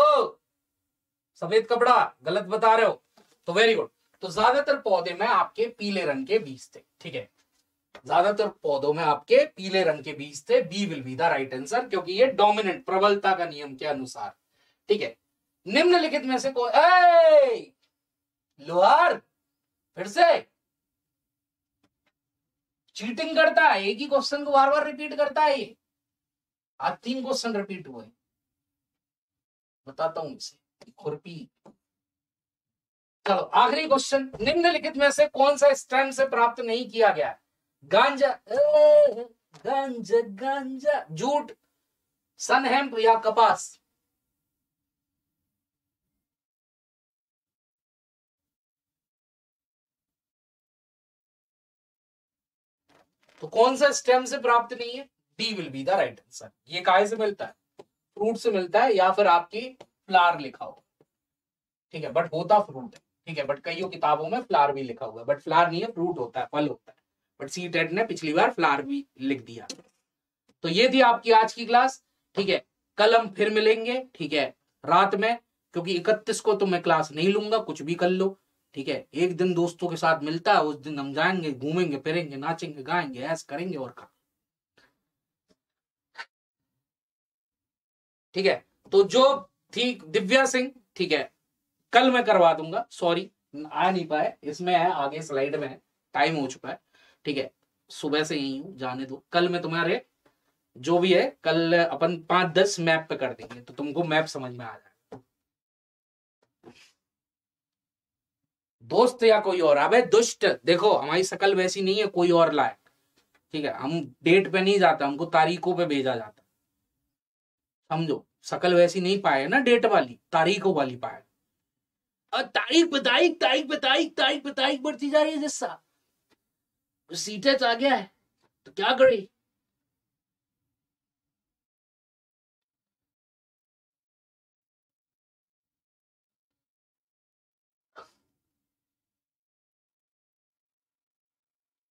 सफ़ेद कपड़ा, गलत बता रहे हो। तो वेरी गुड तो ज़्यादातर पौधे में आपके पीले रंग के बीज थे, ठीक है? ज़्यादातर पौधों में आपके पीले रंग के बीज थे। B will be the right answer क्योंकि ये डोमिनेंट प्रबलता का नियम के अनुसार, ठीक है? निम्नलिखित में से कोई लोहार, फिर से। चीटिंग करता है, एक ही क्वेश्चन को बार बार रिपीट करता है आज तीन क्वेश्चन रिपीट हुए। बताता हूँ इसे खुरपी। चलो, आखिरी क्वेश्चन निम्नलिखित में से कौन सा स्टैंड से प्राप्त नहीं किया गया? गांजा गांजा गांजा, जूट सनहेम्प या कपास? तो कौन सा स्टेम से प्राप्त नहीं है? D will be the right answer ये काय से मिलता है? फ्रूट से मिलता है या फिर आपकी फ्लावर लिखा हो। ठीक है बट होता फ्रूट है। ठीक है बट कई किताबों में फ्लावर भी लिखा हुआ है। बट फ्लावर नहीं है फ्रूट होता है, फल होता है। बट सी टेट ने पिछली बार फ्लावर भी लिख दिया। तो ये थी आपकी आज की क्लास ठीक है, कल हम फिर मिलेंगे। ठीक है, रात में, क्योंकि इकतीस को तो मैं क्लास नहीं लूँगा, कुछ भी कर लो। ठीक है, एक दिन दोस्तों के साथ मिलता है, उस दिन हम जाएँगे, घूमेंगे, फिरेंगे, नाचेंगे, गाएँगे ऐसा करेंगे और का ठीक है? तो जो थी दिव्या सिंह, ठीक है, कल मैं करवा दूँगा सॉरी आ नहीं पाए, इसमें है, आगे स्लाइड में है टाइम हो चुका है, ठीक है, सुबह से यही हूँ, जाने दो। कल मैं तुम्हारे, जो भी है, कल अपन पाँच दस मैप पे कर देंगे तो तुमको मैप समझ में आ जाए दोस्त या कोई और? अबे दुष्ट, देखो, हमारी शकल वैसी नहीं है, कोई और लायक। ठीक है, हम डेट पे नहीं जाते, हमको तारीखों पे भेजा जाता समझो, शकल वैसी नहीं पाए ना डेट वाली, तारीखों वाली पाए तारीख पे तारीख तारीख पे तारीख तारीख पे तारीख बढ़ती जा रही है जिससा। सीटेज आ गया है तो क्या करे?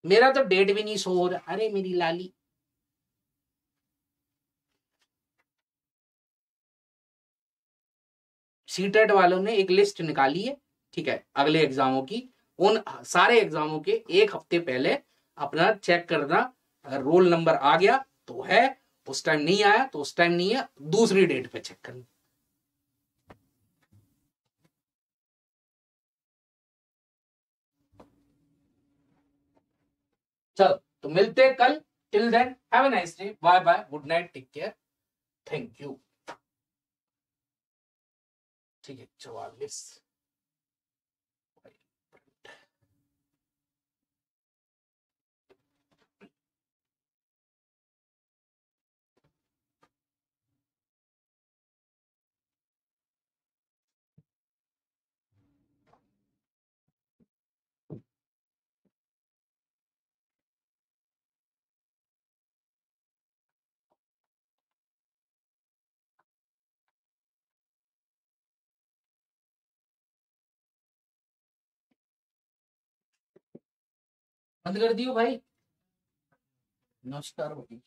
मेरा तो डेट भी नहीं सो रहा। अरे मेरी लाली। सीटेट वालों ने एक लिस्ट निकाली है, ठीक है, अगले एग्जामों की। उन सारे एग्जामों के एक हफ़्ते पहले अपना चेक करना रोल नंबर आ गया तो है, उस टाइम नहीं आया तो उस टाइम नहीं है, दूसरी डेट पे चेक करना। चलो तो मिलते हैं कल। Till then have a nice day bye bye good night take care thank you ठीक है चौवालीस बंद कर दियो भाई। नमस्कार भाई।